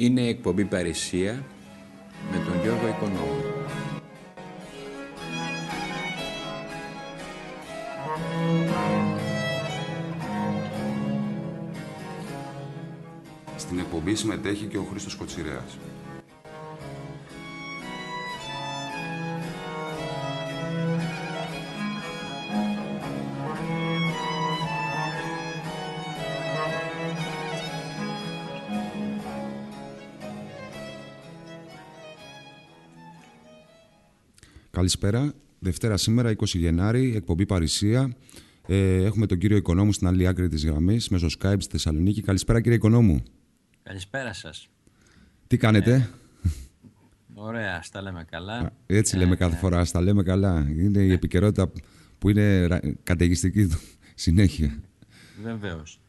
Είναι η εκπομπή Παρισία με τον Γιώργο Οικονόμου. Στην εκπομπή συμμετέχει και ο Χρήστος Κοτσιρέας. Καλησπέρα. Δευτέρα σήμερα, 20 Γενάρη, εκπομπή Παρισία. Ε, έχουμε τον κύριο Οικονόμου στην άλλη άκρη της γραμμής, μέσω Skype στη Θεσσαλονίκη. Καλησπέρα, κύριε Οικονόμου. Καλησπέρα σας. Τι κάνετε, ε, Ωραία, στα λέμε καλά. Έτσι λέμε ε, κάθε ε. φορά, στα λέμε καλά. Είναι η επικαιρότητα που είναι καταιγιστική συνέχεια. Βεβαίως.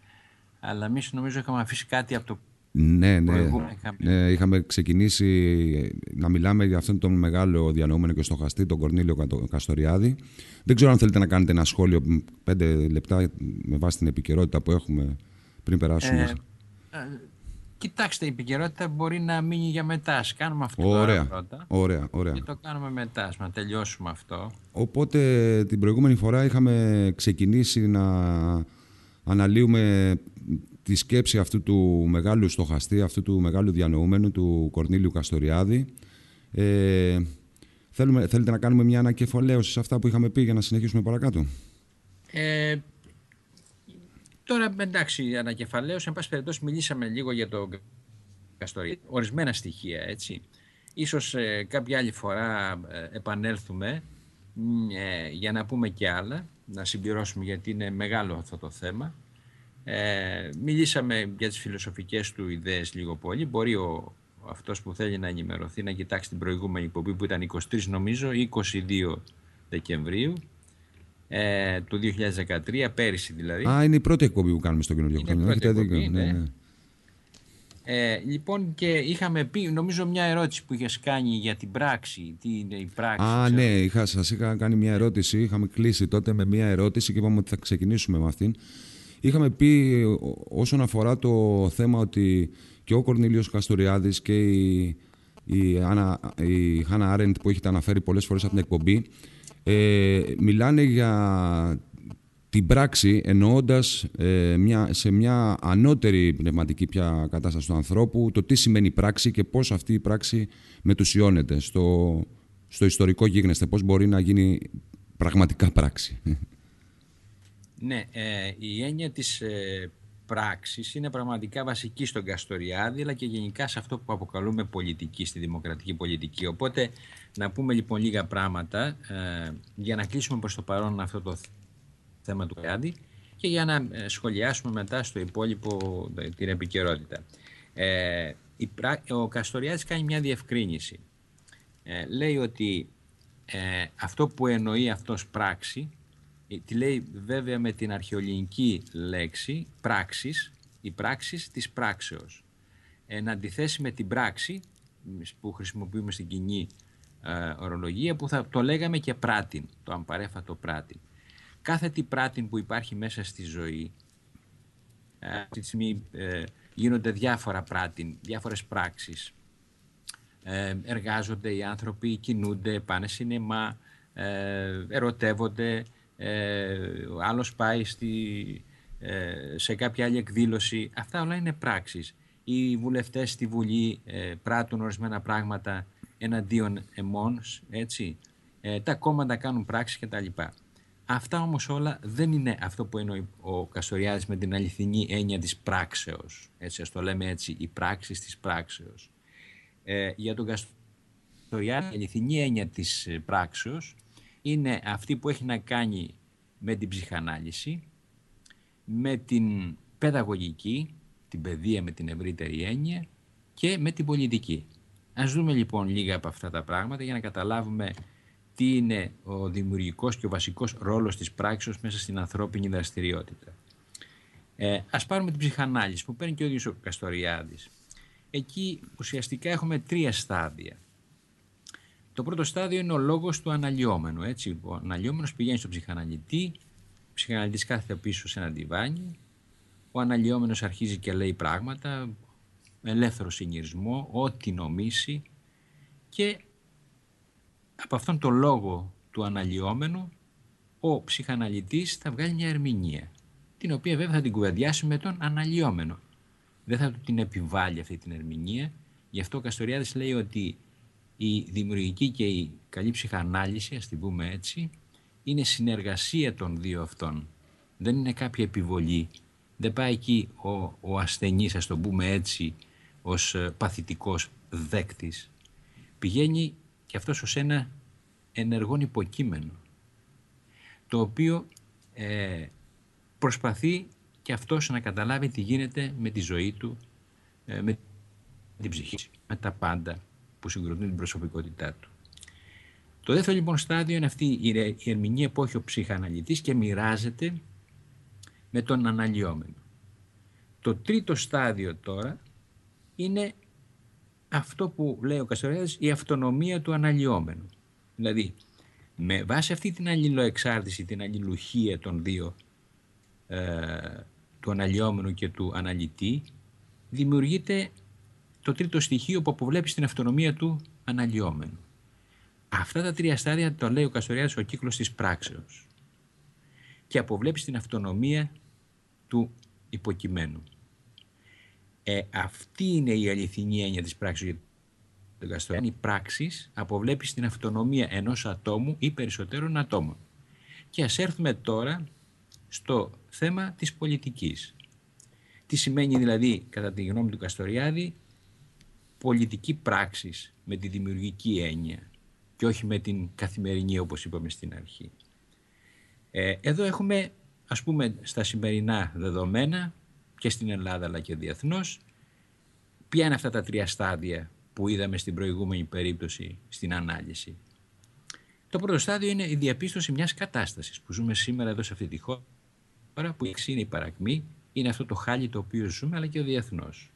Αλλά εμείς νομίζω είχαμε αφήσει κάτι από το ναι, ναι. ναι. Είχαμε ξεκινήσει να μιλάμε για αυτόν τον μεγάλο διανοούμενο και στοχαστή, τον Κορνίλιο Καστοριάδη. Δεν ξέρω αν θέλετε να κάνετε ένα σχόλιο πέντε λεπτά με βάση την επικαιρότητα που έχουμε πριν περάσουμε. Ε, ε, κοιτάξτε, η επικαιρότητα μπορεί να μείνει για μετά. κάνουμε αυτό ωραία, πρώτα. Ωραία, ωραία. Και το κάνουμε μετά, να τελειώσουμε αυτό. Οπότε την προηγούμενη φορά είχαμε ξεκινήσει να αναλύουμε τη σκέψη αυτού του μεγάλου στοχαστή, αυτού του μεγάλου διανοούμενου, του Κορνίλιου Καστοριάδη. Ε, θέλουμε, θέλετε να κάνουμε μια ανακεφαλαίωση σε αυτά που είχαμε πει για να συνεχίσουμε παρακάτω; Ε, τώρα εντάξει, ανακεφαλαίωση, εν πάση περιπτώσει μιλήσαμε λίγο για τον Καστοριάδη, ορισμένα στοιχεία έτσι. Ίσως ε, κάποια άλλη φορά ε, επανέλθουμε ε, για να πούμε και άλλα, να συμπληρώσουμε γιατί είναι μεγάλο αυτό το θέμα. Ε, μιλήσαμε για τις φιλοσοφικές του ιδέες λίγο πολύ. Μπορεί ο, αυτός που θέλει να ενημερωθεί να κοιτάξει την προηγούμενη υποπή που ήταν 23 νομίζω, 22 Δεκεμβρίου ε, του 2013, πέρυσι δηλαδή. Α, είναι η πρώτη εκπομπή που κάνουμε στο καινούργιο χρόνο. Πρώτη εκπομπή, ναι. ναι. Ε, λοιπόν και είχαμε πει, νομίζω μια ερώτηση που είχες κάνει για την πράξη. Τι είναι η πράξη. Α, ναι, είχα, σας είχα κάνει μια ερώτηση. Είχαμε κλείσει τότε με μια ερώτηση και είπαμε ότι θα ξεκινήσουμε με αυτήν. Είχαμε πει όσον αφορά το θέμα ότι και ο Κορνίλιος Καστοριάδης και η, η, Άννα, η Χάνα Άρεντ που έχετε αναφέρει πολλές φορές από την εκπομπή ε, μιλάνε για την πράξη εννοώντας ε, μια, σε μια ανώτερη πνευματική πια κατάσταση του ανθρώπου το τι σημαίνει πράξη και πώς αυτή η πράξη μετουσιώνεται στο, στο ιστορικό γίγνεσθε, πώς μπορεί να γίνει πραγματικά πράξη. Ναι, ε, η έννοια της ε, πράξης είναι πραγματικά βασική στον Καστοριάδη αλλά και γενικά σε αυτό που αποκαλούμε πολιτική, στη δημοκρατική πολιτική. Οπότε να πούμε λοιπόν λίγα πράγματα ε, για να κλείσουμε προς το παρόν αυτό το θέμα του Καστοριάδη και για να ε, σχολιάσουμε μετά στο υπόλοιπο την επικαιρότητα. Ε, ο Καστοριάδης κάνει μια διευκρίνηση. Ε, λέει ότι αυτό που εννοεί αυτός πράξη ε, τη λέει βέβαια με την αρχαιολινική λέξη πράξης, η πράξης της πράξεως. Εν αντιθέσει με την πράξη που χρησιμοποιούμε στην κοινή ε, ορολογία που θα το λέγαμε και πράτην, το αμπαρέφατο πράτην. Κάθε τι πράτην που υπάρχει μέσα στη ζωή ε, αυτή τη στιγμή ε, γίνονται διάφορα πράτην, διάφορες πράξεις. Ε, εργάζονται οι άνθρωποι, κινούνται, πάνε σινεμά, ερωτεύονται, ε, ο άλλος πάει στη, ε, σε κάποια άλλη εκδήλωση. Αυτά όλα είναι πράξεις. Οι βουλευτές στη Βουλή ε, πράττουν ορισμένα πράγματα εναντίον εμών, έτσι. Ε, τα κόμματα κάνουν πράξεις κτλ. Αυτά όμως όλα δεν είναι αυτό που εννοεί ο Καστοριάδης με την αληθινή έννοια της πράξεως. Έτσι, ας το λέμε έτσι, η πράξη της πράξεως. Ε, για τον Καστοριάδη η αληθινή έννοια της πράξεως είναι αυτή που έχει να κάνει με την ψυχανάλυση, με την παιδαγωγική, την παιδεία με την ευρύτερη έννοια και με την πολιτική. Ας δούμε λοιπόν λίγα από αυτά τα πράγματα για να καταλάβουμε τι είναι ο δημιουργικός και ο βασικός ρόλος της πράξης μέσα στην ανθρώπινη δραστηριότητα. Ε, ας πάρουμε την ψυχανάλυση που παίρνει και ο ίδιος ο Καστοριάδης. Εκεί ουσιαστικά έχουμε τρία στάδια. Το πρώτο στάδιο είναι ο λόγος του αναλυόμενου. Έτσι. Ο αναλυόμενος πηγαίνει στον ψυχαναλυτή, ο ψυχαναλυτής κάθεται πίσω σε ένα διβάνι, ο αναλυόμενος αρχίζει και λέει πράγματα, ελεύθερο συνειρισμό, ό,τι νομίσει και από αυτόν τον λόγο του αναλυόμενου ο ψυχαναλυτής θα βγάλει μια ερμηνεία την οποία βέβαια θα την κουβεντιάσει με τον αναλυόμενο. Δεν θα του την επιβάλλει αυτή την ερμηνεία. Γι' αυτό ο Καστοριάδης λέει ότι η δημιουργική και η καλή ψυχανάλυση, ας την πούμε έτσι, είναι συνεργασία των δύο αυτών. Δεν είναι κάποια επιβολή. Δεν πάει εκεί ο, ο ασθενής, ας το πούμε έτσι, ως ε, παθητικός δέκτης. Πηγαίνει και αυτός ως ένα ενεργόν υποκείμενο, το οποίο ε, προσπαθεί και αυτός να καταλάβει τι γίνεται με τη ζωή του, ε, με την ψυχή, με τα πάντα που συγκροτούν την προσωπικότητά του. Το δεύτερο λοιπόν στάδιο είναι αυτή η ερμηνεία που έχει ο ψυχαναλυτής και μοιράζεται με τον αναλυόμενο. Το τρίτο στάδιο τώρα είναι αυτό που λέει ο Καστοριάδης, η αυτονομία του αναλυόμενου. Δηλαδή, με βάση αυτή την αλληλοεξάρτηση, την αλληλουχία των δύο, ε, του αναλυόμενου και του αναλυτή, δημιουργείται το τρίτο στοιχείο που αποβλέπει στην αυτονομία του αναλυόμενου. Αυτά τα τρία στάδια το λέει ο Καστοριάδης ο κύκλος της πράξεως και αποβλέπει στην αυτονομία του υποκειμένου. Ε, αυτή είναι η αληθινή έννοια της πράξης για τον Καστοριάδη. Η πράξης αποβλέπει στην αυτονομία ενός ατόμου ή περισσότερων ατόμων. Και ας έρθουμε τώρα στο θέμα της πολιτικής. Τι σημαίνει δηλαδή κατά τη γνώμη του Καστοριάδη πολιτική πράξης με τη δημιουργική έννοια και όχι με την καθημερινή όπως είπαμε στην αρχή. Ε, εδώ έχουμε ας πούμε στα σημερινά δεδομένα και στην Ελλάδα αλλά και διεθνώς ποια είναι αυτά τα τρία στάδια που είδαμε στην προηγούμενη περίπτωση στην ανάλυση. Το πρώτο στάδιο είναι η διαπίστωση μιας κατάστασης που ζούμε σήμερα εδώ σε αυτή τη χώρα που είναι η παρακμή, είναι αυτό το χάλι το οποίο ζούμε αλλά και ο διεθνώς.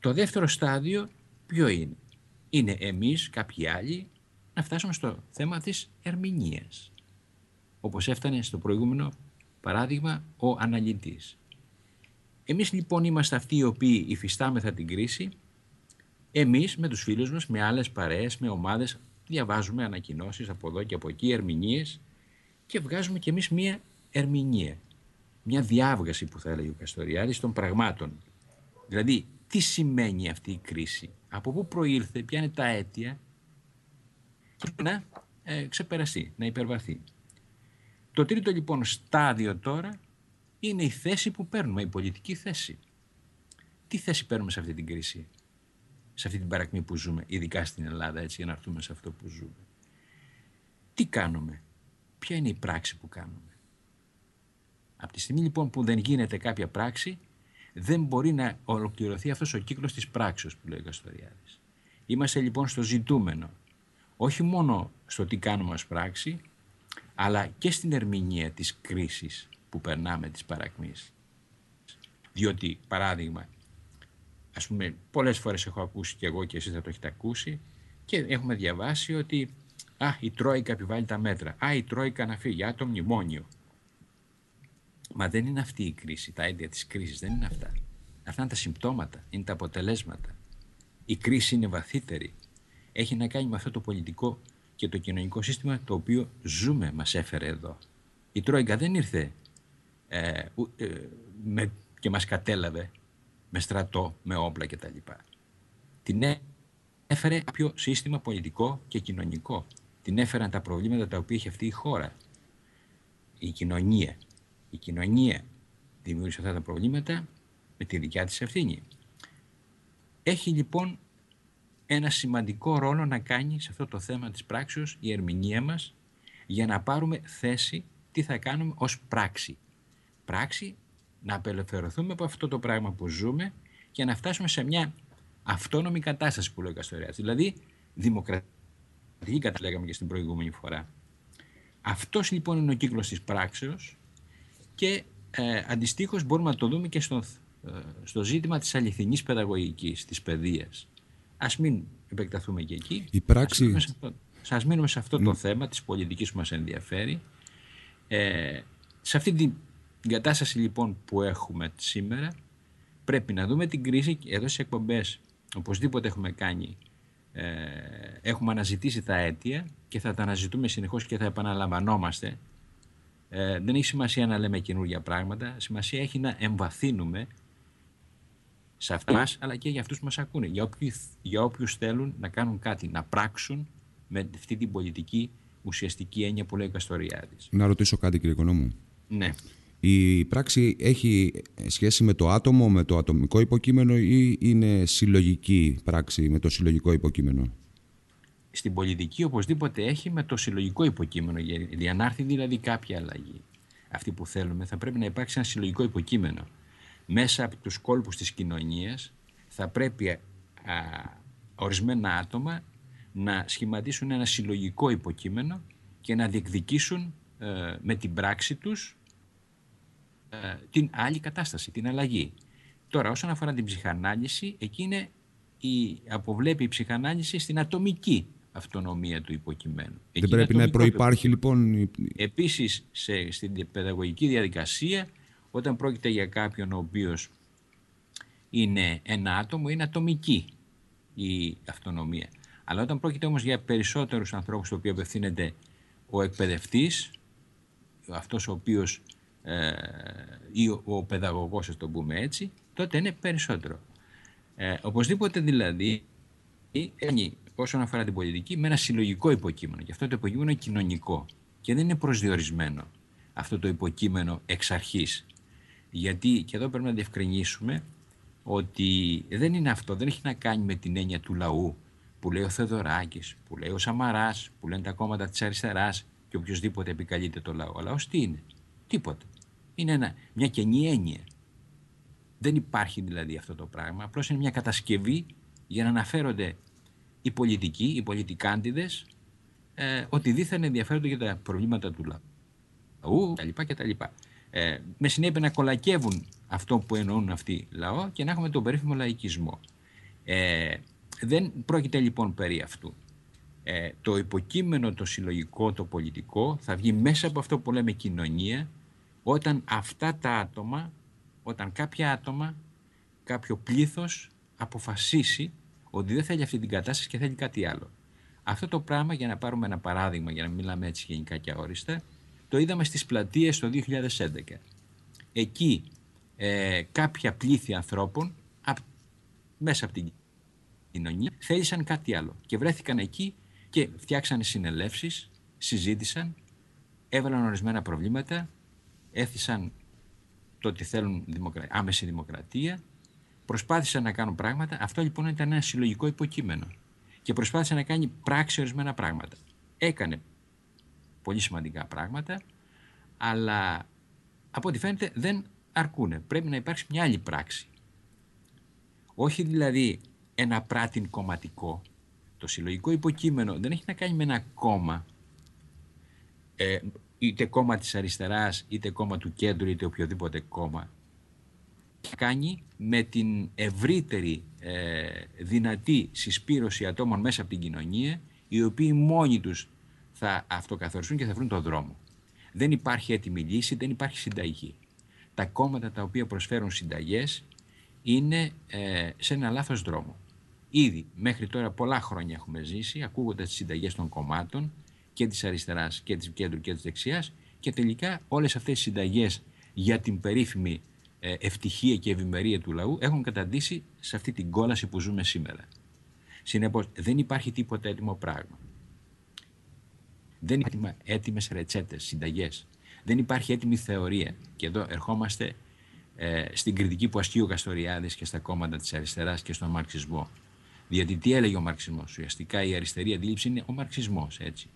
Το δεύτερο στάδιο ποιο είναι; Είναι εμείς, κάποιοι άλλοι, να φτάσουμε στο θέμα της ερμηνείας. Όπως έφτανε στο προηγούμενο παράδειγμα ο αναλυτής. Εμείς λοιπόν είμαστε αυτοί οι οποίοι υφιστάμεθα την κρίση. Εμείς με τους φίλους μας, με άλλες παρέες, με ομάδες, διαβάζουμε ανακοινώσεις από εδώ και από εκεί, ερμηνείες και βγάζουμε κι εμείς μία ερμηνεία. Μια διάβγαση που θα έλεγε ο Καστοριάδης των πραγμάτων. Δηλαδή τι σημαίνει αυτή η κρίση, από πού προήλθε, ποια είναι τα αίτια; Και να ε, ξεπεραστεί, να υπερβαθεί. Το τρίτο λοιπόν στάδιο τώρα είναι η θέση που παίρνουμε, η πολιτική θέση. Τι θέση παίρνουμε σε αυτή την κρίση, σε αυτή την παρακμή που ζούμε, ειδικά στην Ελλάδα, έτσι, για να έρθουμε σε αυτό που ζούμε. Τι κάνουμε, ποια είναι η πράξη που κάνουμε; Από τη στιγμή λοιπόν που δεν γίνεται κάποια πράξη, δεν μπορεί να ολοκληρωθεί αυτός ο κύκλος της πράξης που λέει ο Καστοριάδης. Είμαστε λοιπόν στο ζητούμενο, όχι μόνο στο τι κάνουμε ως πράξη, αλλά και στην ερμηνεία της κρίσης που περνάμε της παρακμής. Διότι, παράδειγμα, ας πούμε, πολλές φορές έχω ακούσει και εγώ και εσείς θα το έχετε ακούσει και έχουμε διαβάσει ότι «Α, η Τρόικα επιβάλλει τα μέτρα. Α, η Τρόικα να φύγει. Α, το μνημόνιο. Μα δεν είναι αυτή η κρίση, τα αίτια της κρίσης δεν είναι αυτά. Αυτά είναι τα συμπτώματα, είναι τα αποτελέσματα. Η κρίση είναι βαθύτερη. Έχει να κάνει με αυτό το πολιτικό και το κοινωνικό σύστημα το οποίο ζούμε, μας έφερε εδώ. Η Τρόικα δεν ήρθε ε, ε, με, και μας κατέλαβε με στρατό, με όπλα κτλ. Την έφερε κάποιο σύστημα πολιτικό και κοινωνικό. Την έφεραν τα προβλήματα τα οποία είχε αυτή η χώρα. Η κοινωνία, η κοινωνία δημιούργησε αυτά τα προβλήματα με τη δικιά της ευθύνη. Έχει λοιπόν ένα σημαντικό ρόλο να κάνει σε αυτό το θέμα της πράξεως η ερμηνεία μας για να πάρουμε θέση τι θα κάνουμε ως πράξη. Πράξη να απελευθερωθούμε από αυτό το πράγμα που ζούμε και να φτάσουμε σε μια αυτόνομη κατάσταση που λέει ο Καστοριάς. Δηλαδή δημοκρατική κατάσταση λέγαμε και στην προηγούμενη φορά. Αυτός λοιπόν είναι ο κύκλος της πράξεως και ε, αντιστοίχως μπορούμε να το δούμε και στο, ε, στο ζήτημα της αληθινής παιδαγωγικής, της παιδείας. Ας μην επεκταθούμε και εκεί. Η πράξη... Ας μείνουμε σε αυτό, το θέμα της πολιτικής που μας ενδιαφέρει. Ε, σε αυτή την κατάσταση λοιπόν που έχουμε σήμερα, Πρέπει να δούμε την κρίση εδώ στις εκπομπές. Οπωσδήποτε έχουμε κάνει. Ε, έχουμε αναζητήσει τα αίτια και θα τα αναζητούμε συνεχώς και θα επαναλαμβανόμαστε. Ε, δεν έχει σημασία να λέμε καινούργια πράγματα. Σημασία έχει να εμβαθύνουμε σε αυτά αλλά και για αυτούς που μας ακούνε. Για όποιους, για όποιους θέλουν να κάνουν κάτι, να πράξουν με αυτή την πολιτική ουσιαστική έννοια που λέει ο Καστοριάδης. Να ρωτήσω κάτι κύριε Οικονόμου. Ναι. Η πράξη έχει σχέση με το άτομο, με το ατομικό υποκείμενο ή είναι συλλογική πράξη με το συλλογικό υποκείμενο; Στην πολιτική οπωσδήποτε έχει με το συλλογικό υποκείμενο. Για να έρθει δηλαδή κάποια αλλαγή. Αυτή που θέλουμε θα πρέπει να υπάρξει ένα συλλογικό υποκείμενο. Μέσα από τους κόλπους της κοινωνίας θα πρέπει α, ορισμένα άτομα να σχηματίσουν ένα συλλογικό υποκείμενο και να διεκδικήσουν ε, με την πράξη τους ε, την άλλη κατάσταση, την αλλαγή. Τώρα όσον αφορά την ψυχανάλυση, εκεί είναι η, αποβλέπει η ψυχανάλυση στην ατομική αυτονομία του υποκειμένου. Δεν πρέπει να προϋπάρχει λοιπόν... Επίσης σε, στην παιδαγωγική διαδικασία όταν πρόκειται για κάποιον ο οποίος είναι ένα άτομο είναι ατομική η αυτονομία. Αλλά όταν πρόκειται όμως για περισσότερους ανθρώπους στο οποίο απευθύνεται ο εκπαιδευτής, αυτός ο οποίος ε, ή ο, ο παιδαγωγός, ας το πούμε έτσι, τότε είναι περισσότερο. Ε, οπωσδήποτε δηλαδή, έχει όσον αφορά την πολιτική με ένα συλλογικό υποκείμενο. Και αυτό το υποκείμενο είναι κοινωνικό και δεν είναι προσδιορισμένο αυτό το υποκείμενο εξ αρχής. Γιατί και εδώ πρέπει να διευκρινίσουμε ότι δεν είναι αυτό, δεν έχει να κάνει με την έννοια του λαού που λέει ο Θεοδωράκης, που λέει ο Σαμαράς, που λένε τα κόμματα της αριστεράς και οποιοδήποτε επικαλείται το λαό. Ο λαός τι είναι, τίποτα. Είναι ένα, μια κενή έννοια. Δεν υπάρχει δηλαδή αυτό το πράγμα, απλώς είναι μια κατασκευή για να αναφέρονται οι πολιτικοί, οι πολιτικάντιδες, ε, ότι δίθεν ενδιαφέρονται για τα προβλήματα του λαού κτλ. Ε, με συνέπεια να κολακεύουν αυτό που εννοούν αυτοί λαό και να έχουμε τον περίφημο λαϊκισμό. Ε, δεν πρόκειται λοιπόν περί αυτού. Ε, το υποκείμενο, το συλλογικό, το πολιτικό θα βγει μέσα από αυτό που λέμε κοινωνία όταν αυτά τα άτομα, όταν κάποια άτομα, κάποιο πλήθος αποφασίσει ότι δεν θέλει αυτή την κατάσταση και θέλει κάτι άλλο. Αυτό το πράγμα, για να πάρουμε ένα παράδειγμα, για να μιλάμε έτσι γενικά και αόριστα, το είδαμε στις πλατείες το 2011. Εκεί ε, κάποια πλήθη ανθρώπων μέσα από την κοινωνία θέλησαν κάτι άλλο και βρέθηκαν εκεί και φτιάξανε συνελεύσεις, συζήτησαν, έβαλαν ορισμένα προβλήματα, έθισαν το ότι θέλουν δημοκρα... άμεση δημοκρατία, προσπάθησαν να κάνουν πράγματα. Αυτό λοιπόν ήταν ένα συλλογικό υποκείμενο και προσπάθησε να κάνει πράξη ορισμένα πράγματα. Έκανε πολύ σημαντικά πράγματα, αλλά από ό,τι φαίνεται δεν αρκούνε. Πρέπει να υπάρξει μια άλλη πράξη. Όχι δηλαδή ένα πράτην κομματικό. Το συλλογικό υποκείμενο δεν έχει να κάνει με ένα κόμμα, ε, είτε κόμμα της αριστεράς, είτε κόμμα του κέντρου, είτε οποιοδήποτε κόμμα. Κάνει με την ευρύτερη ε, δυνατή συσπήρωση ατόμων μέσα από την κοινωνία, οι οποίοι μόνοι τους θα αυτοκαθοριστούν και θα βρουν τον δρόμο. Δεν υπάρχει έτοιμη λύση, δεν υπάρχει συνταγή. Τα κόμματα τα οποία προσφέρουν συνταγές είναι ε, σε ένα λάθος δρόμο. Ήδη μέχρι τώρα πολλά χρόνια έχουμε ζήσει ακούγοντα τις συνταγές των κομμάτων και της αριστεράς και της κέντρου και της δεξιάς και τελικά όλες αυτές οι συνταγές για την περίφημη ε, ευτυχία και ευημερία του λαού έχουν καταντήσει σε αυτή την κόλαση που ζούμε σήμερα. Συνεπώς, δεν υπάρχει τίποτα έτοιμο πράγμα. Δεν υπάρχει έτοιμες ρετσέτες, συνταγές. Δεν υπάρχει έτοιμη θεωρία. Και εδώ ερχόμαστε ε, στην κριτική που ασκεί ο Καστοριάδης και στα κόμματα της αριστεράς και στον μαρξισμό. Διότι τι έλεγε ο Μαρξισμός, ουσιαστικά η αριστερή αντίληψη είναι ο Μαρξισμός, έτσι.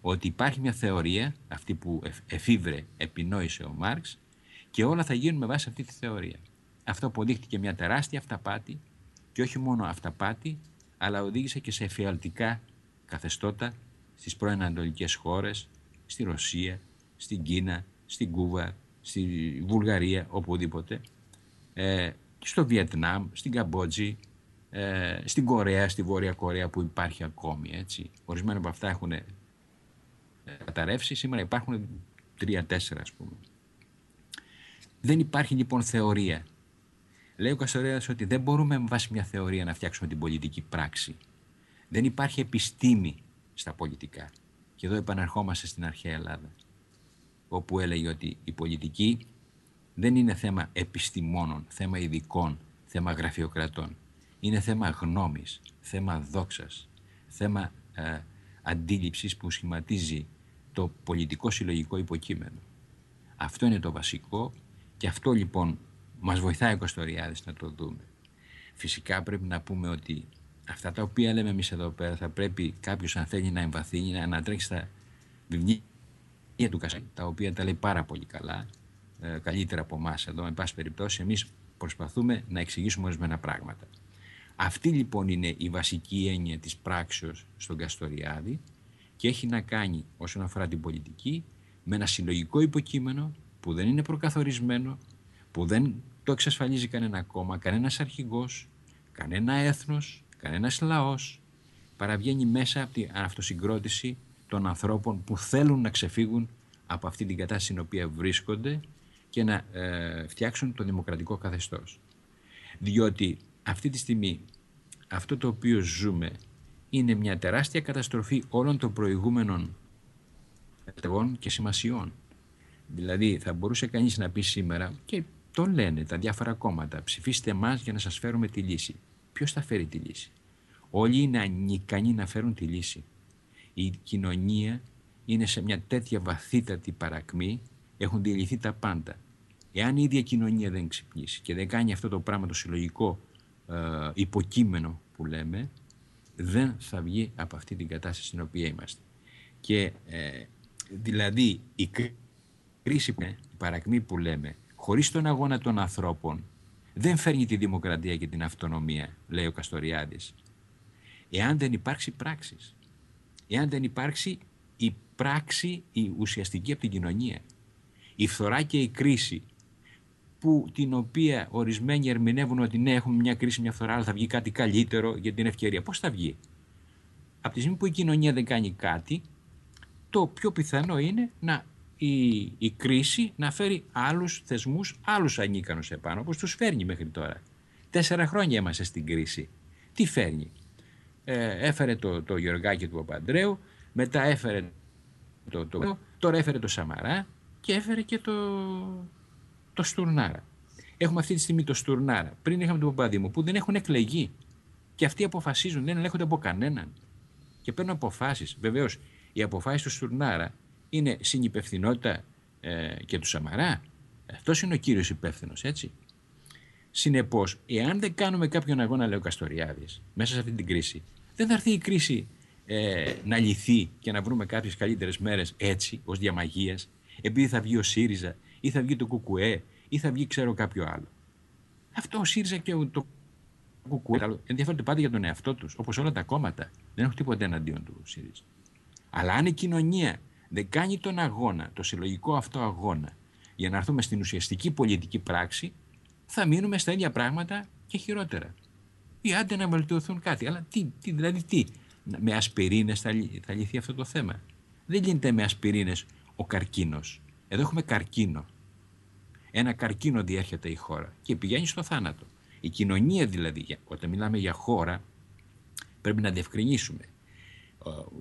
Ότι υπάρχει μια θεωρία, αυτή που εφήβρε, επινόησε ο Μάρξ, και όλα θα γίνουν με βάση αυτή τη θεωρία. Αυτό αποδείχτηκε μια τεράστια αυταπάτη, και όχι μόνο αυταπάτη, αλλά οδήγησε και σε εφιαλτικά καθεστώτα στις πρώην ανατολικές χώρες, στη Ρωσία, στην Κίνα, στην Κούβα, στη Βουλγαρία, οπουδήποτε, ε, στο Βιετνάμ, στην Καμπότζη, ε, στην Κορέα, στη Βόρεια Κορέα που υπάρχει ακόμη. Έτσι. Ορισμένα από αυτά έχουν ε, καταρρεύσει, σήμερα υπάρχουν τρία-τέσσερα ας πούμε. Δεν υπάρχει λοιπόν θεωρία. Λέει ο Καστορέας ότι δεν μπορούμε με βάση μια θεωρία να φτιάξουμε την πολιτική πράξη. Δεν υπάρχει επιστήμη στα πολιτικά. Και εδώ επαναρχόμαστε στην αρχαία Ελλάδα, όπου έλεγε ότι η πολιτική δεν είναι θέμα επιστημόνων, θέμα ειδικών, θέμα γραφειοκρατών. Είναι θέμα γνώμης, θέμα δόξας, θέμα ε, αντίληψης που σχηματίζει το πολιτικό συλλογικό υποκείμενο. Αυτό είναι το βασικό και αυτό λοιπόν μας βοηθάει ο Κωστοριάδης να το δούμε. Φυσικά πρέπει να πούμε ότι αυτά τα οποία λέμε εμείς εδώ πέρα θα πρέπει κάποιος αν θέλει να εμβαθύνει να ανατρέξει στα βιβλία του Κασάκη, τα οποία τα λέει πάρα πολύ καλά, ε, καλύτερα από εμάς εδώ, εν πάση περιπτώσει, εμείς προσπαθούμε να εξηγήσουμε ορισμένα πράγματα. Αυτή λοιπόν είναι η βασική έννοια της πράξεως στον Καστοριάδη και έχει να κάνει όσον αφορά την πολιτική με ένα συλλογικό υποκείμενο που δεν είναι προκαθορισμένο, που δεν το εξασφαλίζει κανένα κόμμα, κανένας αρχηγός, κανένα έθνος, κανένας λαός. Παραβγαίνει μέσα από την αυτοσυγκρότηση των ανθρώπων που θέλουν να ξεφύγουν από αυτή την κατάσταση στην οποία βρίσκονται και να ε, φτιάξουν το δημοκρατικό καθεστώς. Διότι αυτή τη στιγμή αυτό το οποίο ζούμε είναι μια τεράστια καταστροφή όλων των προηγούμενων εργών και σημασιών. Δηλαδή θα μπορούσε κανείς να πει σήμερα και το λένε τα διάφορα κόμματα ψηφίστε εμά για να σας φέρουμε τη λύση. Ποιος θα φέρει τη λύση; Όλοι είναι ανικανοί να φέρουν τη λύση. Η κοινωνία είναι σε μια τέτοια βαθύτατη παρακμή έχουν διελυθεί τα πάντα. Εάν η ίδια κοινωνία δεν ξυπνήσει και δεν κάνει αυτό το πράγμα το συλλογικό ε, υποκείμενο που λέμε, δεν θα βγει από αυτή την κατάσταση στην οποία είμαστε. Και ε, δηλαδή η κρίση, η παρακμή που λέμε, χωρίς τον αγώνα των ανθρώπων, δεν φέρνει τη δημοκρατία και την αυτονομία, λέει ο Καστοριάδης. Εάν δεν υπάρξει πράξεις, εάν δεν υπάρξει η πράξη η ουσιαστική από την κοινωνία, η φθορά και η κρίση που, την οποία ορισμένοι ερμηνεύουν ότι ναι, έχουμε μια κρίση, μια φθορά, αλλά θα βγει κάτι καλύτερο για την ευκαιρία. Πώς θα βγει, Από τη στιγμή που η κοινωνία δεν κάνει κάτι, το πιο πιθανό είναι να η, η κρίση να φέρει άλλους θεσμούς, άλλους ανίκανους επάνω, όπως τους φέρνει μέχρι τώρα. Τέσσερα χρόνια είμαστε στην κρίση. Τι φέρνει; Ε, έφερε το, το Γεωργάκη του Παπαντρέου, μετά έφερε το, το, τώρα έφερε το Σαμαρά και έφερε και το, το Στουρνάρα. Έχουμε αυτή τη στιγμή το Στουρνάρα. Πριν είχαμε τον Παπαδήμο που δεν έχουν εκλεγεί. Και αυτοί αποφασίζουν, δεν ελέγχονται από κανέναν. Και παίρνουν αποφάσεις. Βεβαίως, οι αποφάσεις του Στουρνάρα είναι συνυπευθυνότητα ε, και του Σαμαρά. Αυτός είναι ο κύριος υπεύθυνος, έτσι. Συνεπώς, εάν δεν κάνουμε κάποιον αγώνα, λέει ο Καστοριάδης, μέσα σε αυτή την κρίση, δεν θα έρθει η κρίση ε, να λυθεί και να βρούμε κάποιες καλύτερες μέρες έτσι, ως διαμαγείας, επειδή θα βγει ο ΣΥΡΙΖΑ ή θα βγει το ΚΚΕ ή θα βγει ξέρω κάποιο άλλο. Αυτό ο ΣΥΡΙΖΑ και το ΚΚΕ ενδιαφέρονται πάντα για τον εαυτό τους, όπως όλα τα κόμματα. Δεν έχουν τίποτα εναντίον του ΣΥΡΙΖΑ. Αλλά αν η κοινωνία δεν κάνει τον αγώνα, το συλλογικό αυτό αγώνα, για να έρθουμε στην ουσιαστική πολιτική πράξη, θα μείνουμε στα ίδια πράγματα και χειρότερα. Ή άντε να βελτιωθούν κάτι. Αλλά τι, τι δηλαδή τι, με ασπιρίνες θα, θα λυθεί αυτό το θέμα; Δεν γίνεται με ασπιρίνες ο καρκίνος. Εδώ έχουμε καρκίνο. Ένα καρκίνο διέρχεται η χώρα και πηγαίνει στο θάνατο. Η κοινωνία δηλαδή, όταν μιλάμε για χώρα, πρέπει να διευκρινίσουμε.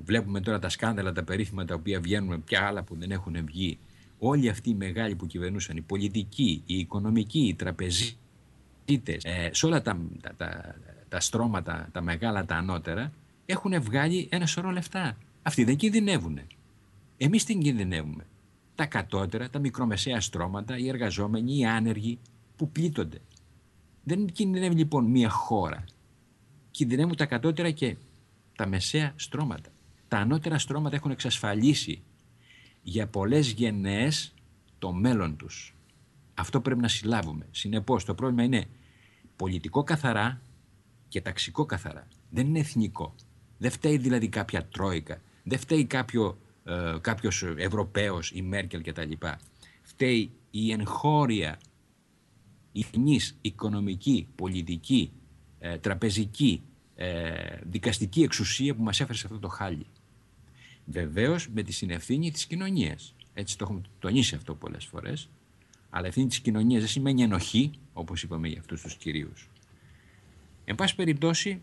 Βλέπουμε τώρα τα σκάνδαλα, τα περίφημα τα οποία βγαίνουν, πια άλλα που δεν έχουν βγει. Όλοι αυτοί οι μεγάλοι που κυβερνούσαν, οι πολιτικοί, οι οικονομικοί, οι τραπεζίτες, ε, σε όλα τα, τα, τα, τα στρώματα, τα μεγάλα, τα ανώτερα, έχουν βγάλει ένα σωρό λεφτά. Αυτοί δεν κινδυνεύουν. Εμείς την κινδυνεύουμε; Τα κατώτερα, τα μικρομεσαία στρώματα, οι εργαζόμενοι, οι άνεργοι που πλήττονται. Δεν κινδυνεύει λοιπόν μία χώρα. Κινδυνεύουν τα κατώτερα και τα μεσαία στρώματα. Τα ανώτερα στρώματα έχουν εξασφαλίσει για πολλές γενναίες το μέλλον τους. Αυτό πρέπει να συλλάβουμε. Συνεπώς το πρόβλημα είναι πολιτικό καθαρά και ταξικό καθαρά. Δεν είναι εθνικό. Δεν φταίει δηλαδή κάποια τρόικα. Δεν φταίει κάποιο ε, κάποιος Ευρωπαίος, η Μέρκελ κτλ. Φταίει η εγχώρια, η εθνής, οικονομική, πολιτική, ε, τραπεζική, ε, δικαστική εξουσία που μας έφερε σε αυτό το χάλι. Βεβαίως με τη συνευθύνη της κοινωνίας. Έτσι το έχουμε τονίσει αυτό πολλές φορές. Αλλά ευθύνη της κοινωνίας δεν σημαίνει ενοχή, όπως είπαμε για αυτούς τους κυρίους. Εν πάση περιπτώσει,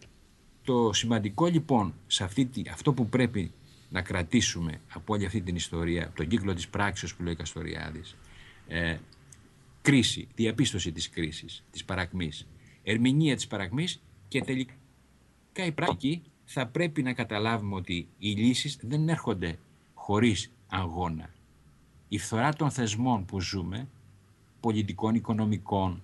το σημαντικό λοιπόν σε αυτή, αυτό που πρέπει να κρατήσουμε από όλη αυτή την ιστορία, τον κύκλο της πράξης που λέει ο Καστοριάδης, ε, κρίση, διαπίστωση της κρίσης, της παρακμής, ερμηνεία της παρακμής και τελικά η πράξη θα πρέπει να καταλάβουμε ότι οι λύσεις δεν έρχονται χωρίς αγώνα. Η φθορά των θεσμών που ζούμε, πολιτικών, οικονομικών,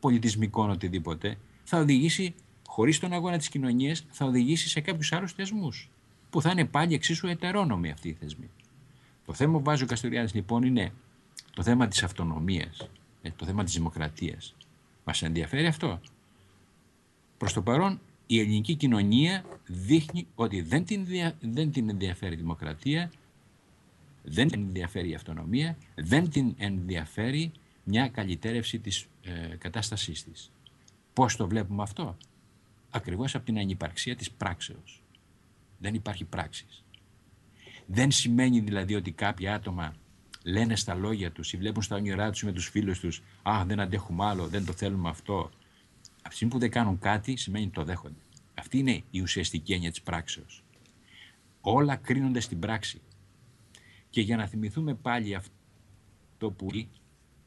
πολιτισμικών, οτιδήποτε, θα οδηγήσει, χωρίς τον αγώνα της κοινωνίας, θα οδηγήσει σε κάποιους άλλους θεσμούς, που θα είναι πάλι εξίσου ετερόνομοι αυτοί οι θεσμοί. Το θέμα που βάζει ο Καστοριάδης λοιπόν είναι το θέμα της αυτονομίας, ε, το θέμα της δημοκρατίας. Μας ενδιαφέρει αυτό. Προς το παρόν η ελληνική κοινωνία δείχνει ότι δεν την, δεν την ενδιαφέρει η δημοκρατία, δεν την ενδιαφέρει η αυτονομία, δεν την ενδιαφέρει μια καλυτέρευση της ε, κατάστασής της. Πώς το βλέπουμε αυτό; Ακριβώς από την ανυπαρξία της πράξεως. Δεν υπάρχει πράξης. Δεν σημαίνει δηλαδή ότι κάποια άτομα λένε στα λόγια τους ή βλέπουν στα όνειρά τους με τους φίλους τους «Α, δεν αντέχουμε άλλο, δεν το θέλουμε αυτό». Από τη που δεν κάνουν κάτι σημαίνει ότι το δέχονται. Αυτή είναι η ουσιαστική έννοια της πράξεως. Όλα κρίνονται στην πράξη. Και για να θυμηθούμε πάλι αυτό που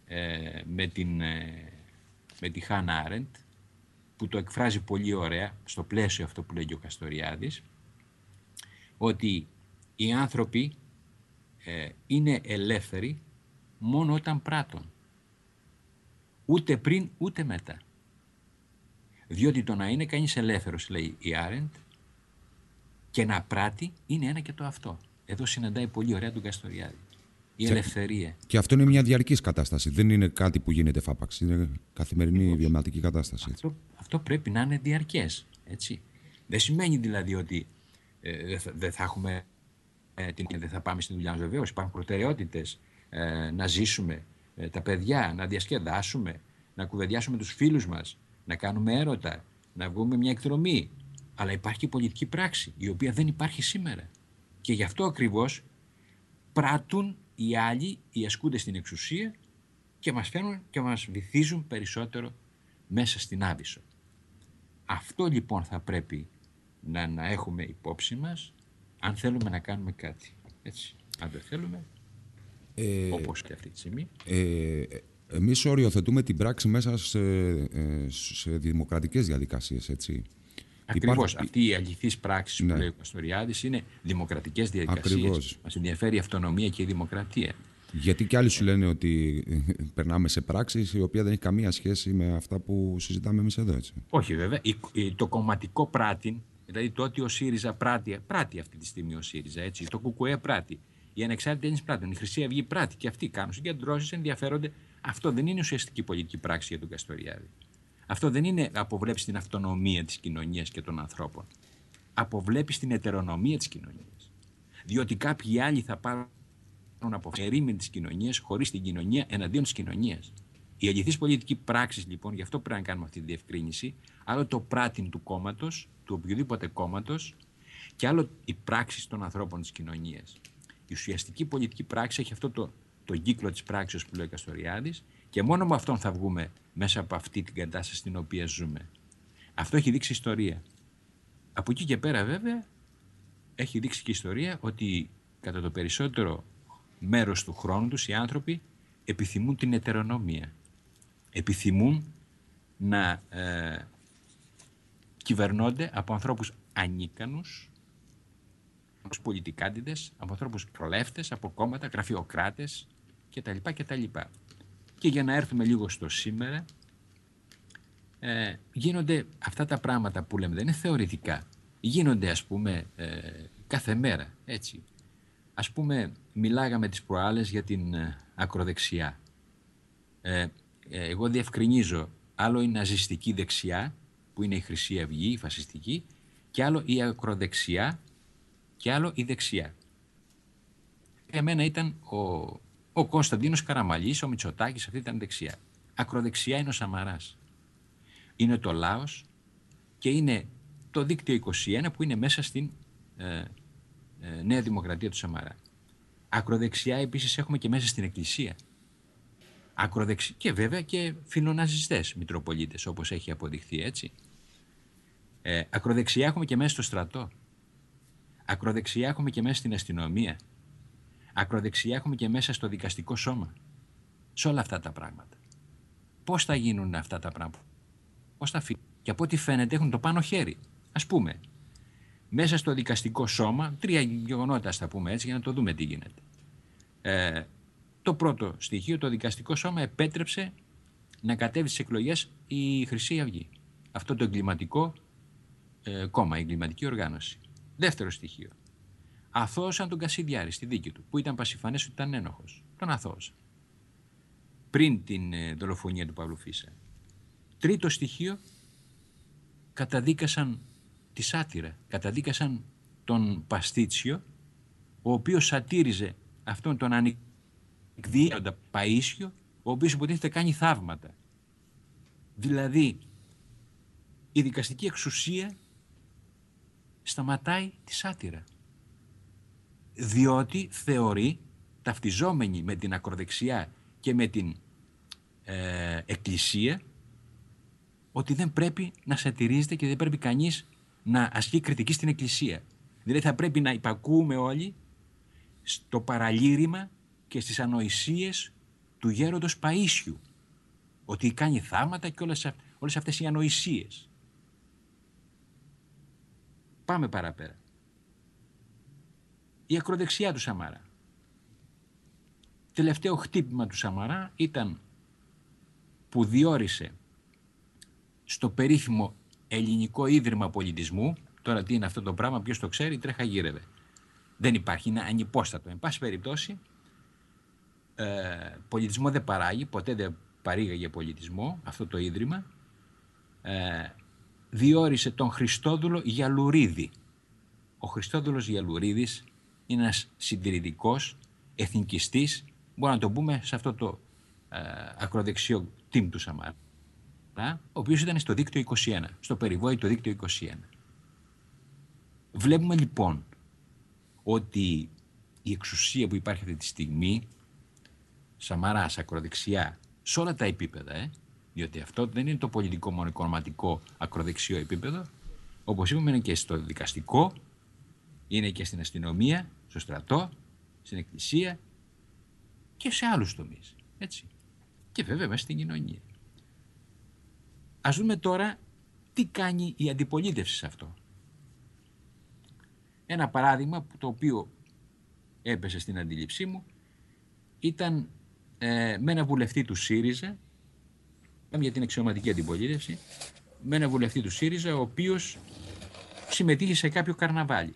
ε, με, την, ε, με τη Χάνα Άρεντ, που το εκφράζει πολύ ωραία στο πλαίσιο αυτό που λέγει ο Καστοριάδης, ότι οι άνθρωποι ε, είναι ελεύθεροι μόνο όταν πράττουν. Ούτε πριν ούτε μετά. Διότι το να είναι κανείς ελεύθερος, λέει η Άρεντ, και να πράττει είναι ένα και το αυτό. Εδώ συναντάει πολύ ωραία τον Καστοριάδη. Η ελευθερία. Και αυτό είναι μια διαρκής κατάσταση. Δεν είναι κάτι που γίνεται φάπαξ. Είναι καθημερινή βιωματική κατάσταση. Αυτό, αυτό πρέπει να είναι διαρκές. Δεν σημαίνει δηλαδή ότι ε, δεν θα έχουμε. Ε, την, δεν θα πάμε στην δουλειά μας. Βεβαίως υπάρχουν προτεραιότητες. Ε, να ζήσουμε ε, τα παιδιά, να διασκεδάσουμε, να κουβεντιάσουμε τους φίλους μας, να κάνουμε έρωτα, να βγούμε μια εκδρομή. Αλλά υπάρχει και πολιτική πράξη, η οποία δεν υπάρχει σήμερα. Και γι' αυτό ακριβώς πράττουν οι άλλοι, οι ασκούνται στην εξουσία και μας φέρνουν και μας βυθίζουν περισσότερο μέσα στην Άβυσσο. Αυτό λοιπόν θα πρέπει να, να έχουμε υπόψη μας αν θέλουμε να κάνουμε κάτι. Έτσι. Αν δεν θέλουμε, ε, όπως και αυτή τη στιγμή. Ε, εμείς οριοθετούμε την πράξη μέσα σε, ε, σε δημοκρατικές διαδικασίες, έτσι. Ακριβώς. Αυτή η αληθή πράξη ναι. που λέει ο Καστοριάδης είναι δημοκρατικές διαδικασίες. Μας ενδιαφέρει η αυτονομία και η δημοκρατία. Γιατί και άλλοι σου λένε ότι περνάμε σε πράξεις η οποία δεν έχει καμία σχέση με αυτά που συζητάμε εμείς εδώ. Έτσι. Όχι, βέβαια. Το κομματικό πράτη, δηλαδή το ότι ο ΣΥΡΙΖΑ πράττει, πράττει αυτή τη στιγμή ο ΣΥΡΙΖΑ, έτσι, το ΚΚΕ πράττει, οι ανεξάρτητοι Έλληνε πράττουν, η Χρυσή Αυγή πράττει και αυτοί κάνουν συγκεντρώσει, ενδιαφέρονται. Αυτό δεν είναι ουσιαστική πολιτική πράξη για τον Καστοριάδη. Αυτό δεν είναι αποβλέψει την αυτονομία της κοινωνίας και των ανθρώπων. Αποβλέπει την ετερονομία της κοινωνίας. Διότι κάποιοι άλλοι θα πάρουν από ερήμην της κοινωνίας χωρίς την κοινωνία εναντίον της κοινωνίας. Η αληθής πολιτική πράξη λοιπόν, γι' αυτό πρέπει να κάνουμε αυτή τη διευκρίνηση, άλλο το πράτην του κόμματος, του οποιοδήποτε κόμματος, και άλλο η πράξη των ανθρώπων της κοινωνίας. Η ουσιαστική πολιτική πράξη έχει αυτό το, το κύκλο της πράξης που λέει ο Καστοριάδης και μόνο με αυτόν θα βγούμε μέσα από αυτή την κατάσταση στην οποία ζούμε. Αυτό έχει δείξει ιστορία. Από εκεί και πέρα βέβαια έχει δείξει και ιστορία ότι κατά το περισσότερο μέρος του χρόνου τους οι άνθρωποι επιθυμούν την ετερονομία. Επιθυμούν να ε, κυβερνώνται από ανθρώπους ανίκανους, από πολιτικάντιδες, από ανθρώπους προλεύτες, από κόμματα, γραφειοκράτες κτλ. κτλ. Και για να έρθουμε λίγο στο σήμερα, ε, γίνονται αυτά τα πράγματα που λέμε, δεν είναι θεωρητικά. Γίνονται ας πούμε ε, κάθε μέρα, έτσι. Ας πούμε μιλάγαμε τις προάλλες για την ε, ακροδεξιά. Ε, εγώ διευκρινίζω, άλλο η ναζιστική δεξιά, που είναι η Χρυσή Αυγή, η φασιστική, και άλλο η ακροδεξιά και άλλο η δεξιά. Για μένα ήταν ο ο Κωνσταντίνος Καραμαλής, ο Μητσοτάκης, αυτή ήταν δεξιά. Ακροδεξιά είναι ο Σαμαράς. Είναι το λαό και είναι το δίκτυο 21 που είναι μέσα στην ε, ε, Νέα Δημοκρατία του Σαμαρά. Ακροδεξιά επίσης έχουμε και μέσα στην Εκκλησία. ακροδεξι... και βέβαια και φιλοναζιστές μητροπολίτες όπως έχει αποδειχθεί έτσι. Ε, ακροδεξιά έχουμε και μέσα στο στρατό. Ακροδεξιά έχουμε και μέσα στην αστυνομία. Ακροδεξιά έχουμε και μέσα στο δικαστικό σώμα. Σε όλα αυτά τα πράγματα. Πώς θα γίνουν αυτά τα πράγματα; Πώς θα φύγουν. Και από ό,τι φαίνεται έχουν το πάνω χέρι. Ας πούμε, μέσα στο δικαστικό σώμα, τρία γεγονότα θα πούμε έτσι για να το δούμε τι γίνεται. Ε, το πρώτο στοιχείο, το δικαστικό σώμα επέτρεψε να κατέβει στις εκλογές η Χρυσή Αυγή. Αυτό το εγκληματικό ε, κόμμα, η εγκληματική οργάνωση. Δεύτερο στοιχείο. Αθώωσαν τον Κασιδιάρη στη δίκη του, που ήταν πασιφανές ότι ήταν ένοχος. Τον αθώωσαν. Πριν την ε, δολοφονία του Παύλου Φίσα. Τρίτο στοιχείο. Καταδίκασαν τη σάτυρα. Καταδίκασαν τον Παστίτσιο, ο οποίος σατήριζε αυτόν τον ανεκδίοντα Παΐσιο, ο οποίος υποτίθεται κάνει θαύματα. Δηλαδή, η δικαστική εξουσία σταματάει τη σάτυρα. Διότι θεωρεί, ταυτιζόμενη με την ακροδεξιά και με την ε, εκκλησία, ότι δεν πρέπει να σατυρίζεται και δεν πρέπει κανείς να ασκεί κριτική στην εκκλησία. Δηλαδή θα πρέπει να υπακούμε όλοι στο παραλήρημα και στις ανοησίες του γέροντος Παΐσιου. Ότι κάνει θάματα και όλες, όλες αυτές οι ανοησίες. Πάμε παραπέρα. Η ακροδεξιά του Σαμαρά. Τελευταίο χτύπημα του Σαμαρά ήταν που διόρισε στο περίφημο Ελληνικό Ίδρυμα Πολιτισμού, τώρα τι είναι αυτό το πράγμα, ποιος το ξέρει, τρέχα γύρευε. Δεν υπάρχει, είναι ανυπόστατο. Εν πάση περιπτώσει, ε, πολιτισμό δεν παράγει, ποτέ δεν παρήγαγε πολιτισμό αυτό το Ίδρυμα. Ε, διόρισε τον Χριστόδουλο Γιαλουρίδη. Ο Χριστόδουλος Γιαλουρίδης είναι ένας συντηρητικός, εθνικιστής, μπορούμε να το πούμε σε αυτό το ε, ακροδεξιό τιμ του Σαμάρα, ο οποίος ήταν στο δίκτυο 21, στο περιβόητο δίκτυο 21. Βλέπουμε λοιπόν ότι η εξουσία που υπάρχει αυτή τη στιγμή, Σαμαράς, ακροδεξιά, σε όλα τα επίπεδα, ε, διότι αυτό δεν είναι το πολιτικό μονοκομματικό ακροδεξιό επίπεδο. Όπως είπαμε είναι και στο δικαστικό, είναι και στην αστυνομία, στο στρατό, στην εκκλησία και σε άλλους τομείς. Έτσι. Και βέβαια μέσα στην κοινωνία. Ας δούμε τώρα τι κάνει η αντιπολίτευση σε αυτό. Ένα παράδειγμα το οποίο έπεσε στην αντίληψή μου ήταν ε, με ένα βουλευτή του ΣΥΡΙΖΑ για την αξιωματική αντιπολίτευση. Με ένα βουλευτή του ΣΥΡΙΖΑ ο οποίος συμμετείχε σε κάποιο καρναβάλι.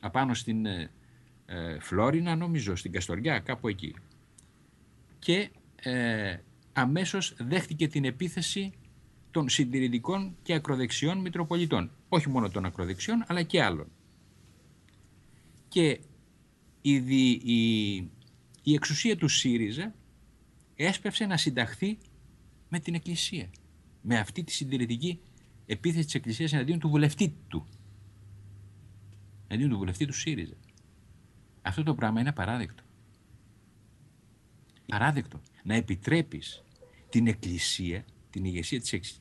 Απάνω στην ε, ε, Φλόρινα νομίζω στην Καστοριά κάπου εκεί. Και ε, αμέσως δέχτηκε την επίθεση των συντηρητικών και ακροδεξιών Μητροπολιτών. Όχι μόνο των ακροδεξιών αλλά και άλλων. Και η, η, η εξουσία του ΣΥΡΙΖΑ έσπευσε να συνταχθεί με την Εκκλησία. Με αυτή τη συντηρητική επίθεση της Εκκλησίας εναντίον του βουλευτή του. Εναντίον του βουλευτή του ΣΥΡΙΖΑ. Αυτό το πράγμα είναι απαράδεκτο. Παράδεκτο να επιτρέπεις την Εκκλησία, την ηγεσία της,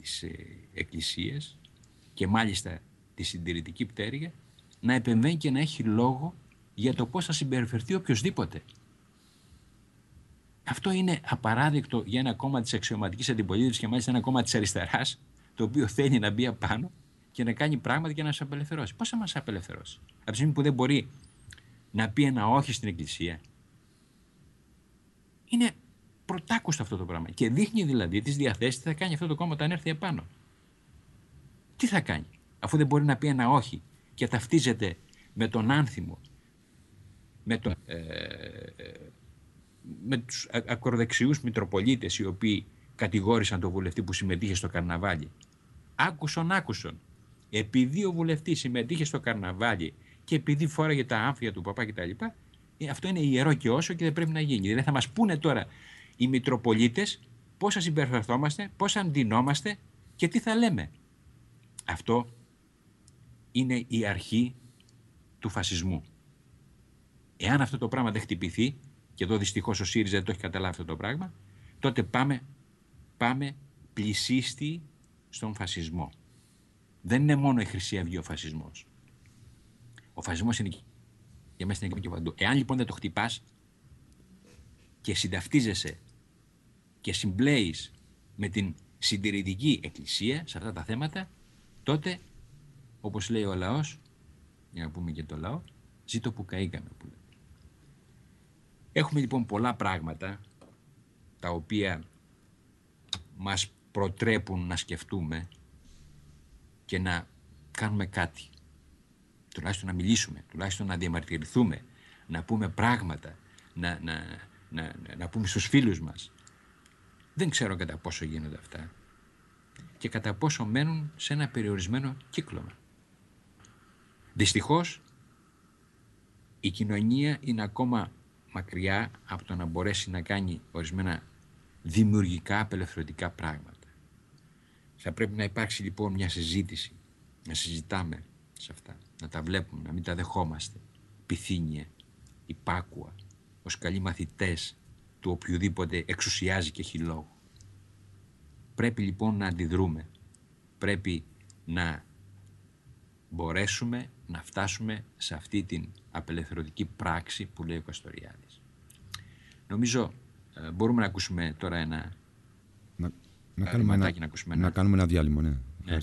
της ε, Εκκλησίας και μάλιστα τη συντηρητική πτέρυγα να επεμβαίνει και να έχει λόγο για το πώς θα συμπεριφερθεί οποιοδήποτε. Αυτό είναι απαράδεκτο για ένα κόμμα της αξιωματικής αντιπολίτευσης και μάλιστα ένα κόμμα της αριστεράς, το οποίο θέλει να μπει απάνω και να κάνει πράγματα και να σας απελευθερώσει. Πώς θα μας απελευθερώσει, Από τη στιγμή που δεν μπορεί να πει ένα όχι στην Εκκλησία. Είναι πρωτάκουστο αυτό το πράγμα. Και δείχνει δηλαδή τις διαθέσεις θα κάνει αυτό το κόμμα όταν έρθει επάνω. Τι θα κάνει, αφού δεν μπορεί να πει ένα όχι και ταυτίζεται με τον άνθιμο, με τον, ε, ε με τους ακροδεξιούς μητροπολίτες οι οποίοι κατηγόρησαν τον βουλευτή που συμμετείχε στο καρναβάλι. Άκουσον, άκουσον. Επειδή ο βουλευτής συμμετείχε στο καρναβάλι και επειδή φόραγε τα άμφια του παπά κτλ., ε, αυτό είναι ιερό και όσο και δεν πρέπει να γίνει. Δηλαδή θα μας πούνε τώρα οι μητροπολίτες πώς θα συμπεριφερθόμαστε, πώς θα αντινόμαστε και τι θα λέμε. Αυτό είναι η αρχή του φασισμού. Εάν αυτό το πράγμα δεν χτυπηθεί, και εδώ δυστυχώς ο ΣΥΡΙΖΑ δεν το έχει καταλάβει αυτό το πράγμα, τότε πάμε, πάμε πλησίστη στον φασισμό. Δεν είναι μόνο η Χρυσή Αυγή ο φασισμός. Ο φασισμός είναι για μέσα στην και παντού. Εάν λοιπόν δεν το χτυπάς και συνταυτίζεσαι και συμπλέεις με την συντηρητική εκκλησία σε αυτά τα θέματα, τότε, όπως λέει ο λαός, για να πούμε και το λαό, ζήτω που καήκαμε. Που Έχουμε λοιπόν πολλά πράγματα τα οποία μας προτρέπουν να σκεφτούμε και να κάνουμε κάτι. Τουλάχιστον να μιλήσουμε, τουλάχιστον να διαμαρτυρηθούμε, να πούμε πράγματα, να, να, να, να πούμε στους φίλους μας. Δεν ξέρω κατά πόσο γίνονται αυτά και κατά πόσο μένουν σε ένα περιορισμένο κύκλωμα. Δυστυχώς η κοινωνία είναι ακόμα μακριά από το να μπορέσει να κάνει ορισμένα δημιουργικά απελευθερωτικά πράγματα. Θα πρέπει να υπάρξει λοιπόν μια συζήτηση, να συζητάμε σε αυτά, να τα βλέπουμε, να μην τα δεχόμαστε. Πυθύνια, υπάκουα, ως καλοί μαθητές του οποιοδήποτε εξουσιάζει και έχει λόγο. Πρέπει λοιπόν να αντιδρούμε. Πρέπει να μπορέσουμε να φτάσουμε σε αυτή την απελευθερωτική πράξη που λέει ο Καστοριάδης. Νομίζω ε, μπορούμε να ακούσουμε τώρα ένα να, να, κάνουμε ένα, να, ακούσουμε ένα... να κάνουμε ένα διάλειμμα, ναι. ναι.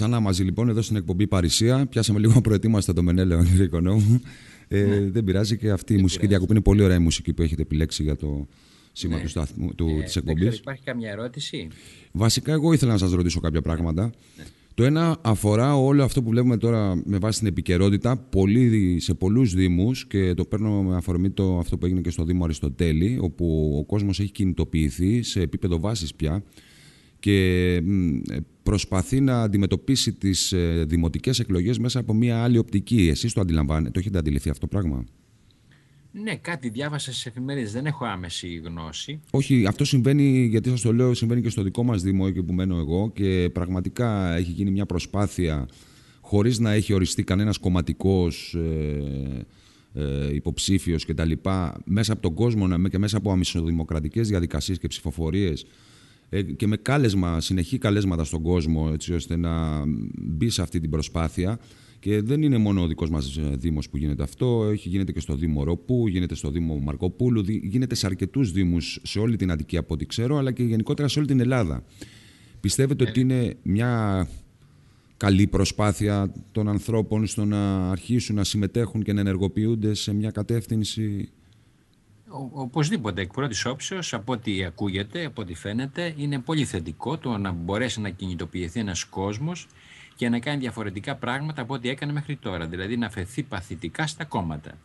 Ξανά μαζί λοιπόν εδώ στην εκπομπή Παρισία. Πιάσαμε λίγο προετοίμαστα το Μενέλεο Οικονόμου. Ε, ναι. Δεν πειράζει και αυτή η μουσική διακοπή είναι πολύ ωραία η μουσική που έχετε επιλέξει για το σήμα ναι. του σταθμού του, ε, της εκπομπής. υπάρχει καμία ερώτηση; Βασικά εγώ ήθελα να σας ρωτήσω κάποια πράγματα. Ναι. Το ένα αφορά όλο αυτό που βλέπουμε τώρα με βάση την επικαιρότητα πολύ, σε πολλούς Δήμους και το παίρνω με αφορμή το, αυτό που έγινε και στο Δήμο Αριστοτέλη, όπου ο κόσμος έχει κινητοποιηθεί σε επίπεδο βάσης πια και προσπαθεί να αντιμετωπίσει τις ε, δημοτικές εκλογές μέσα από μια άλλη οπτική. Εσείς το αντιλαμβάνετε, το έχετε αντιληφθεί αυτό το πράγμα; Ναι, κάτι διάβασα στις εφημερίδες. Δεν έχω άμεση γνώση. Όχι, αυτό συμβαίνει, γιατί σας το λέω, συμβαίνει και στο δικό μας Δήμο, εκεί που μένω εγώ. Και πραγματικά έχει γίνει μια προσπάθεια χωρίς να έχει οριστεί κανένας κομματικός ε, ε, υποψήφιος κτλ. Μέσα από τον κόσμο και μέσα από αμυσοδημοκρατικές διαδικασίες και ψηφοφορίες ε, και με κάλεσμα, συνεχή καλέσματα στον κόσμο έτσι ώστε να μπει σε αυτή την προσπάθεια. Και δεν είναι μόνο ο δικός μας ε, Δήμος που γίνεται αυτό. Έχει, γίνεται και στο Δήμο Ροπού, γίνεται στο Δήμο Μαρκοπούλου, γίνεται σε αρκετούς Δήμους σε όλη την Αττική από ό,τι ξέρω, αλλά και γενικότερα σε όλη την Ελλάδα. Πιστεύετε ότι είναι μια καλή προσπάθεια των ανθρώπων στο να αρχίσουν να συμμετέχουν και να ενεργοποιούνται σε μια κατεύθυνση. Ο, οπωσδήποτε, εκ πρώτης όψεως, από ό,τι ακούγεται, από ό,τι φαίνεται, είναι πολύ θετικό το να μπορέσει να κινητοποιηθεί ένας κόσμος και να κάνει διαφορετικά πράγματα από ό,τι έκανε μέχρι τώρα. Δηλαδή να φεθεί παθητικά στα κόμματα.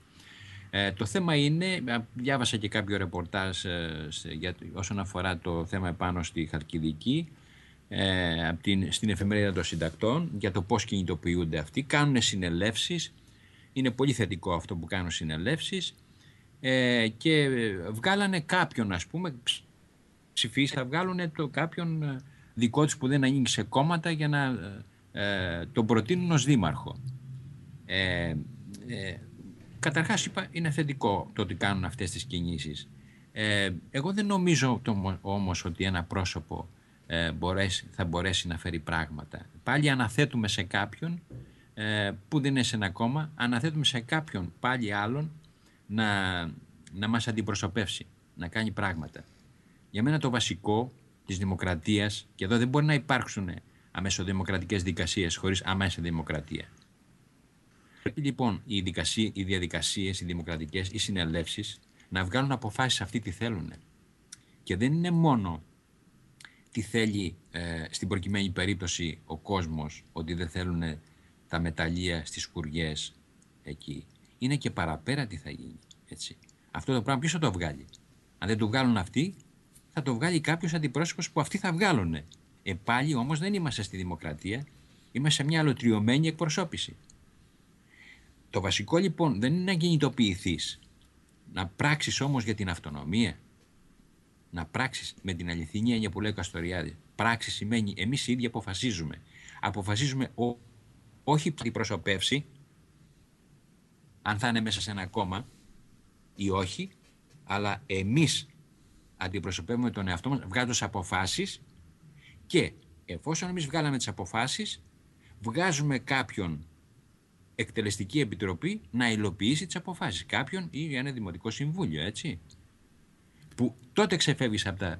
Ε, το θέμα είναι, διάβασα και κάποιο ρεπορτάζ ε, για, όσον αφορά το θέμα επάνω στη Χαρκιδική, ε, την, στην εφημερίδα των συντακτών για το πώς κινητοποιούνται αυτοί. Κάνουν συνελεύσεις, είναι πολύ θετικό αυτό που κάνουν συνελεύσεις ε, και βγάλανε κάποιον ας πούμε, ψηφίσει, θα βγάλουν το κάποιον ε, δικό τους που δεν ανήκει σε κόμματα για να ε, τον προτείνουν ως δήμαρχο. Ε, ε, καταρχάς είπα είναι θετικό το ότι κάνουν αυτές τις κινήσεις. Ε, εγώ δεν νομίζω το, όμως ότι ένα πρόσωπο ε, μπορέσει, θα μπορέσει να φέρει πράγματα. Πάλι αναθέτουμε σε κάποιον ε, που δεν είναι σε ένα κόμμα, αναθέτουμε σε κάποιον πάλι άλλον να, να μας αντιπροσωπεύσει, να κάνει πράγματα. Για μένα το βασικό της δημοκρατίας, και εδώ δεν μπορεί να υπάρξουν αμέσω-δημοκρατικές δικασίες χωρίς αμέσα δημοκρατία. Πρέπει λοιπόν οι, δικασίες, οι διαδικασίες, οι δημοκρατικές, οι συνελεύσεις να βγάλουν αποφάσεις αυτοί τι θέλουν. Και δεν είναι μόνο τι θέλει ε, στην προκειμένη περίπτωση ο κόσμος, ότι δεν θέλουν τα μεταλλεία στις κουριές εκεί. Είναι και παραπέρα τι θα γίνει. Έτσι. Αυτό το πράγμα ποιος θα το βγάλει; Αν δεν το βγάλουν αυτοί, θα το βγάλει κάποιος αντιπρόσωπος που αυτοί θα βγάλουν. Ε, πάλι όμως δεν είμαστε στη δημοκρατία, είμαστε σε μια αλωτριωμένη εκπροσώπηση. Το βασικό λοιπόν δεν είναι να κινητοποιηθείς, να πράξεις όμως για την αυτονομία, να πράξεις με την αληθινή έννοια που λέει ο Καστοριάδη. Πράξη σημαίνει εμείς οι ίδιοι αποφασίζουμε. Αποφασίζουμε ο, όχι προσωπεύσει, αν θα είναι μέσα σε ένα κόμμα ή όχι, αλλά εμείς αντιπροσωπεύουμε τον εαυτό μας βγάζοντας αποφάσεις και εφόσον εμείς βγάλαμε τις αποφάσεις, βγάζουμε κάποιον εκτελεστική επιτροπή να υλοποιήσει τις αποφάσεις. Κάποιον ή ένα δημοτικό συμβούλιο, έτσι που τότε ξεφεύγεις από τα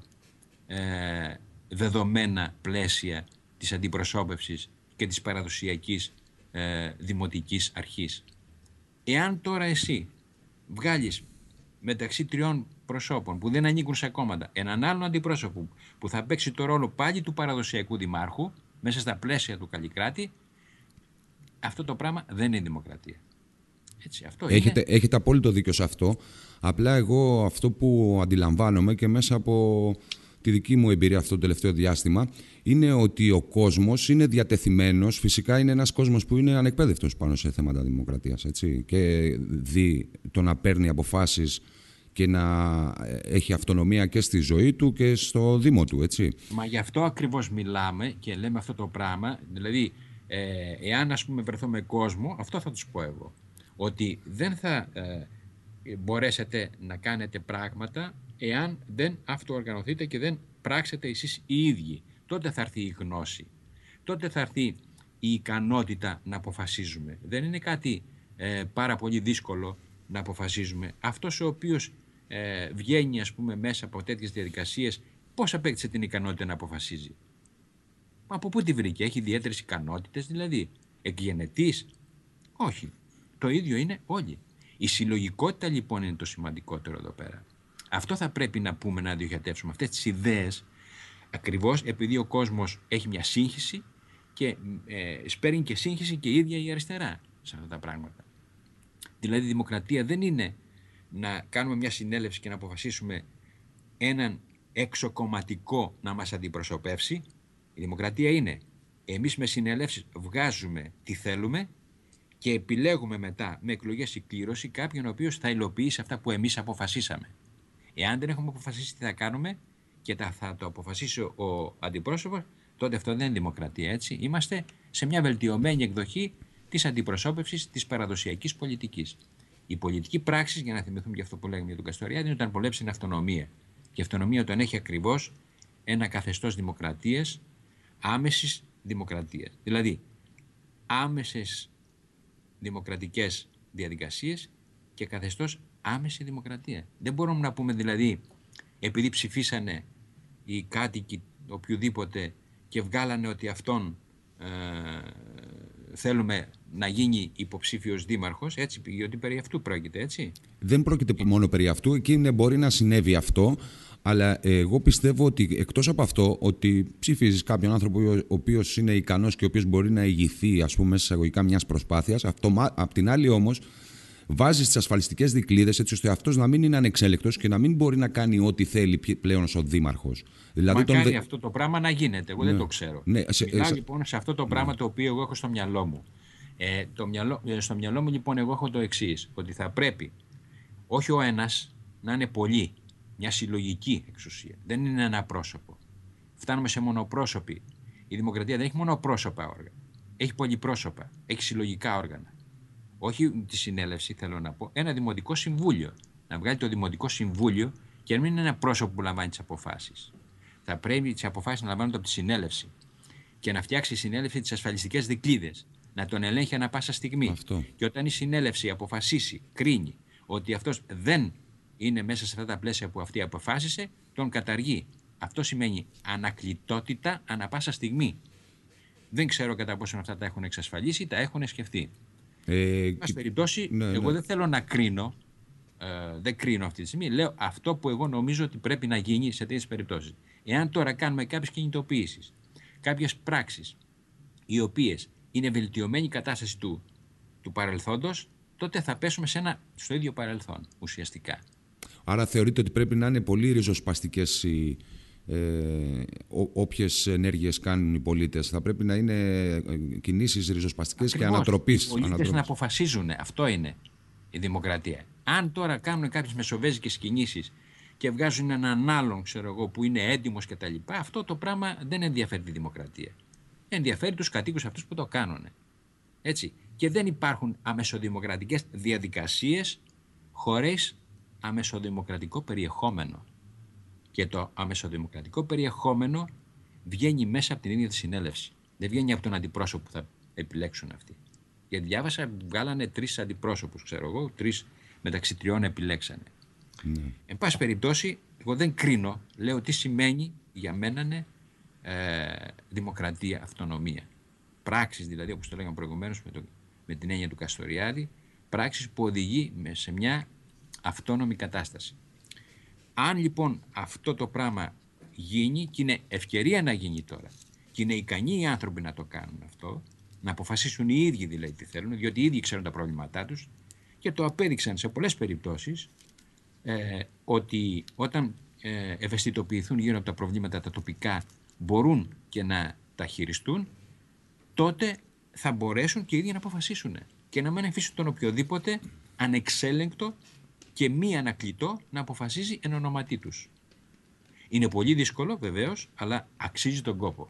ε, δεδομένα πλαίσια της αντιπροσώπευσης και της παραδοσιακής ε, δημοτικής αρχής. Εάν τώρα εσύ βγάλεις μεταξύ τριών προσώπων που δεν ανήκουν σε κόμματα έναν άλλον αντιπρόσωπο που θα παίξει το ρόλο πάλι του παραδοσιακού δημάρχου μέσα στα πλαίσια του Καλλικράτη, αυτό το πράγμα δεν είναι δημοκρατία. Έτσι, αυτό έχετε, είναι. έχετε απόλυτο δίκιο σε αυτό. Απλά εγώ αυτό που αντιλαμβάνομαι και μέσα από τη δική μου εμπειρία αυτό το τελευταίο διάστημα είναι ότι ο κόσμος είναι διατεθειμένος, φυσικά είναι ένας κόσμος που είναι ανεκπαίδευτος πάνω σε θέματα δημοκρατίας έτσι, και δει το να παίρνει αποφάσεις και να έχει αυτονομία και στη ζωή του και στο Δήμο του, έτσι. Μα γι' αυτό ακριβώς μιλάμε και λέμε αυτό το πράγμα, δηλαδή ε, εάν ας πούμε βρεθώ με κόσμο, αυτό θα τους πω εγώ, ότι δεν θα ε, μπορέσετε να κάνετε πράγματα εάν δεν αυτοοργανωθείτε και δεν πράξετε εσείς οι ίδιοι. Τότε θα έρθει η γνώση. Τότε θα έρθει η ικανότητα να αποφασίζουμε. Δεν είναι κάτι ε, πάρα πολύ δύσκολο να αποφασίζουμε. Αυτός ο οποίος ε, βγαίνει ας πούμε μέσα από τέτοιες διαδικασίες πώς απέκτησε την ικανότητα να αποφασίζει; Από πού τη βρήκε, έχει ιδιαίτερες ικανότητες δηλαδή, εκγενετής; Όχι, το ίδιο είναι όλοι. Η συλλογικότητα λοιπόν είναι το σημαντικότερο εδώ πέρα. Αυτό θα πρέπει να πούμε να διοχετεύσουμε. Αυτές τις ιδέες ακριβώς επειδή ο κόσμος έχει μια σύγχυση και ε, σπέρνει και σύγχυση και η ίδια η αριστερά σε αυτά τα πράγματα. Δηλαδή η δημοκρατία δεν είναι να κάνουμε μια συνέλευση και να αποφασίσουμε έναν εξοκομματικό να μας αντιπροσωπεύσει. Η δημοκρατία είναι εμείς με συνελεύσεις βγάζουμε τι θέλουμε και επιλέγουμε μετά με εκλογές ή κλήρωση κάποιον ο οποίος θα υλοποιήσει αυτά που εμείς αποφασίσαμε. Εάν δεν έχουμε αποφασίσει τι θα κάνουμε και θα το αποφασίσει ο αντιπρόσωπος, τότε αυτό δεν είναι δημοκρατία, έτσι. Είμαστε σε μια βελτιωμένη εκδοχή της αντιπροσώπευσης της παραδοσιακής πολιτικής. Η πολιτική πράξη, για να θυμηθούμε για αυτό που λέγαμε για τον Καστοριάδη, είναι όταν πολέψει την αυτονομία. Και η αυτονομία όταν έχει ακριβώς ένα καθεστώς δημοκρατίας, άμεσης δημοκρατίας. Δηλαδή, άμεσες δημοκρατικές διαδικασίες και καθεστώς άμεση δημοκρατία. Δεν μπορούμε να πούμε δηλαδή, επειδή ψηφίσανε οι κάτοικοι οποιοδήποτε και βγάλανε ότι αυτόν ε, θέλουμε να γίνει υποψήφιος δήμαρχος, έτσι, γιατί περί αυτού πρόκειται, έτσι. Δεν πρόκειται μόνο περί αυτού, εκεί μπορεί να συνέβη αυτό, αλλά εγώ πιστεύω ότι εκτός από αυτό, ότι ψηφίζεις κάποιον άνθρωπο ο οποίος είναι ικανός και ο οποίος μπορεί να ηγηθεί, ας πούμε, σε εισαγωγικά μιας προσπάθειας, απ' την άλλη όμως, βάζει τι ασφαλιστικές δικλείδε έτσι ώστε αυτός να μην είναι ανεξέλεκτος και να μην μπορεί να κάνει ό,τι θέλει πλέον ως δήμαρχος. Δηλαδή Μακάρι τον... αυτό το πράγμα να γίνεται. Εγώ ναι. δεν το ξέρω. Ναι. Μιλάω σε... λοιπόν σε αυτό το ναι. πράγμα το οποίο εγώ έχω στο μυαλό μου. Ε, το μυαλό, ε, στο μυαλό μου λοιπόν εγώ έχω το εξής, ότι θα πρέπει όχι ο ένας να είναι πολύ, μια συλλογική εξουσία. Δεν είναι ένα πρόσωπο. Φτάνουμε σε μονοπρόσωπη. Η δημοκρατία δεν έχει μονοπρόσωπα όργανα. Έχει πολυπρόσωπα. Έχει συλλογικά όργανα όχι τη συνέλευση θέλω να πω, ένα δημοτικό συμβούλιο. Να βγάλει το δημοτικό συμβούλιο και να μην είναι ένα πρόσωπο που λαμβάνει τις αποφάσεις. Θα πρέπει τις αποφάσεις να λαμβάνονται από τη συνέλευση και να φτιάξει η συνέλευση τις ασφαλιστικές δικλείδε. Να τον ελέγχει ανα πάσα στιγμή. Αυτό. Και όταν η συνέλευση αποφασίσει, κρίνει ότι αυτός δεν είναι μέσα σε αυτά τα πλαίσια που αυτή αποφάσισε, τον καταργεί. Αυτό σημαίνει ανακλητότητα ανα πάσα στιγμή. Δεν ξέρω κατά πόσο αυτά τα έχουν εξασφαλίσει, τα έχουν σκεφτεί. Ε, Εν περιπτώσει, ναι, εγώ ναι. δεν θέλω να κρίνω. Ε, δεν κρίνω αυτή τη στιγμή. Λέω αυτό που εγώ νομίζω ότι πρέπει να γίνει σε τέτοιες περιπτώσεις. Εάν τώρα κάνουμε κάποιες κινητοποιήσεις, κάποιες πράξεις, οι οποίες είναι βελτιωμένη κατάσταση του, του παρελθόντος, τότε θα πέσουμε σε ένα, στο ίδιο παρελθόν ουσιαστικά. Άρα θεωρείτε ότι πρέπει να είναι πολύ ριζοσπαστικές οι, ε, όποιες ενέργειες κάνουν οι πολίτες. Θα πρέπει να είναι ε, κινήσεις ριζοσπαστικές και ανατροπής. Οι πολίτες να αποφασίζουν. Αυτό είναι η δημοκρατία. Αν τώρα κάνουν κάποιες μεσοβέζικες κινήσεις και βγάζουν έναν άλλον ξέρω εγώ, που είναι έντιμος κτλ. Αυτό το πράγμα δεν ενδιαφέρει τη δημοκρατία. Ενδιαφέρει τους κατοίκους αυτούς που το κάνουν. Έτσι. Και δεν υπάρχουν αμεσοδημοκρατικές διαδικασίες χωρίς αμεσοδημοκρατικό περιεχόμενο και το αμεσοδημοκρατικό περιεχόμενο βγαίνει μέσα από την ίδια τη συνέλευση. Δεν βγαίνει από τον αντιπρόσωπο που θα επιλέξουν αυτοί. Γιατί διάβασα, βγάλανε τρεις αντιπρόσωπους, ξέρω εγώ, τρεις μεταξύ τριών επιλέξανε. Ναι. Εν πάση περιπτώσει, εγώ δεν κρίνω, λέω τι σημαίνει για μένα είναι ε, δημοκρατία, αυτονομία. Πράξεις δηλαδή, όπως το λέγαμε προηγουμένως με, με την έννοια του Καστοριάδη, πράξεις που οδηγεί σε μια αυτόνομη κατάσταση. Αν λοιπόν αυτό το πράγμα γίνει και είναι ευκαιρία να γίνει τώρα και είναι ικανοί οι άνθρωποι να το κάνουν αυτό, να αποφασίσουν οι ίδιοι δηλαδή τι θέλουν, διότι οι ίδιοι ξέρουν τα προβλήματά τους και το απέδειξαν σε πολλές περιπτώσεις ε, ότι όταν ε, ευαισθητοποιηθούν γύρω από τα προβλήματα τα τοπικά μπορούν και να τα χειριστούν, τότε θα μπορέσουν και οι ίδιοι να αποφασίσουν και να μην αφήσουν τον οποιοδήποτε ανεξέλεγκτο και μη ανακλητό να αποφασίζει εν ονόματί τους. Είναι πολύ δύσκολο βεβαίως, αλλά αξίζει τον κόπο.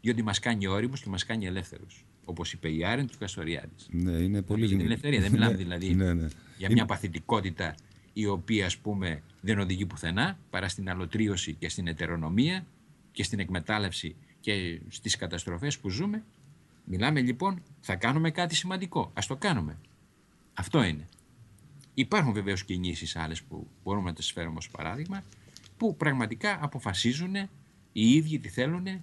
Διότι μας κάνει όριμους και μας κάνει ελεύθερους. Όπως είπε η Άρεν του Καστοριάδης. Ναι, είναι πολύ δυνατό. Την ελευθερία. Δεν μιλάμε ναι, δηλαδή ναι, ναι. για μια παθητικότητα η οποία ας πούμε δεν οδηγεί πουθενά παρά στην αλωτρίωση και στην ετερονομία και στην εκμετάλλευση και στις καταστροφές που ζούμε. Μιλάμε λοιπόν, θα κάνουμε κάτι σημαντικό. Ας το κάνουμε. Αυτό είναι. Υπάρχουν βεβαίως κινήσεις άλλες που μπορούμε να τις φέρουμε ως παράδειγμα, που πραγματικά αποφασίζουν οι ίδιοι τι θέλουν ε,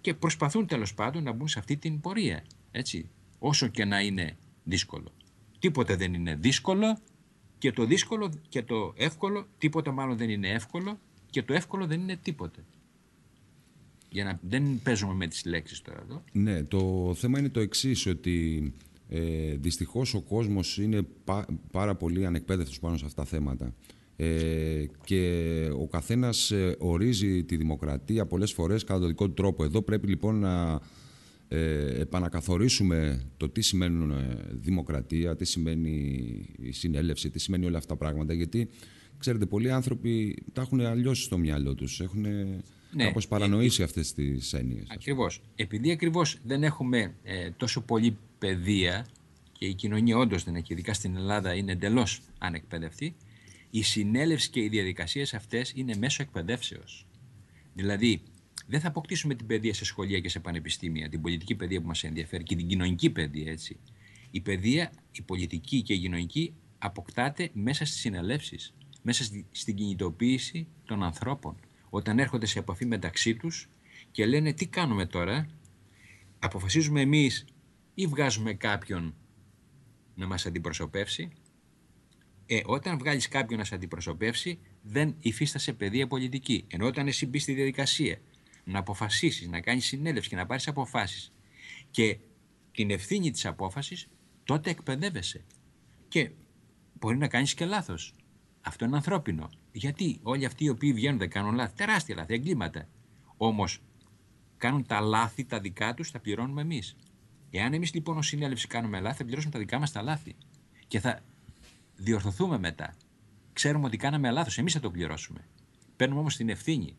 και προσπαθούν τέλος πάντων να μπουν σε αυτή την πορεία. Έτσι, όσο και να είναι δύσκολο. Τίποτε δεν είναι δύσκολο και το δύσκολο και το εύκολο, τίποτα μάλλον δεν είναι εύκολο και το εύκολο δεν είναι τίποτε. Για να δεν παίζουμε με τις λέξεις τώρα εδώ. Ναι, το θέμα είναι το εξής, ότι ε, δυστυχώς ο κόσμος είναι πάρα πολύ ανεκπαίδευτος πάνω σε αυτά τα θέματα. Ε, και ο καθένας ε, ορίζει τη δημοκρατία πολλές φορές κατά τον δικό του τρόπο. Εδώ πρέπει λοιπόν να ε, επανακαθορίσουμε το τι σημαίνει δημοκρατία, τι σημαίνει η συνέλευση, τι σημαίνει όλα αυτά τα πράγματα. Γιατί, ξέρετε, πολλοί άνθρωποι τα έχουν αλλιώσει στο μυαλό τους. Έχουν ναι, κάπως παρανοήσει ε, αυτές τις έννοιες. Ακριβώς. Επειδή ακριβώς δεν έχουμε τόσο πολύ παιδεία και η κοινωνία όντως δεν έχει, ειδικά στην Ελλάδα είναι εντελώς ανεκπαιδευτή, η συνέλευση και οι διαδικασίες αυτές είναι μέσω εκπαιδεύσεως. Δηλαδή, δεν θα αποκτήσουμε την παιδεία σε σχολεία και σε πανεπιστήμια, την πολιτική παιδεία που μας ενδιαφέρει και την κοινωνική παιδεία, έτσι. Η παιδεία, η πολιτική και η κοινωνική αποκτάται μέσα στις συνελεύσεις, μέσα στην κινητοποίηση των ανθρώπων. Όταν έρχονται σε επαφή μεταξύ τους και λένε τι κάνουμε τώρα, αποφασίζουμε εμείς ή βγάζουμε κάποιον να μας αντιπροσωπεύσει; Ε, όταν βγάλεις κάποιον να σε αντιπροσωπεύσει, δεν υφίστασε παιδεία πολιτική. Ενώ όταν εσύ μπεις στη διαδικασία να αποφασίσεις, να κάνεις συνέλευση και να πάρεις αποφάσεις και την ευθύνη της απόφασης, τότε εκπαιδεύεσαι. Και μπορεί να κάνεις και λάθος. Αυτό είναι ανθρώπινο. Γιατί όλοι αυτοί οι οποίοι βγαίνουν δεν κάνουν λάθη, τεράστια λάθη, εγκλήματα. Όμως κάνουν τα λάθη τα δικά τους, τα πληρώνουμε εμείς. Εάν εμείς λοιπόν ως συνέλευση κάνουμε λάθη, θα πληρώσουμε τα δικά μας τα λάθη. Και θα διορθωθούμε μετά. Ξέρουμε ότι κάναμε λάθος, εμείς θα το πληρώσουμε. Παίρνουμε όμως την ευθύνη.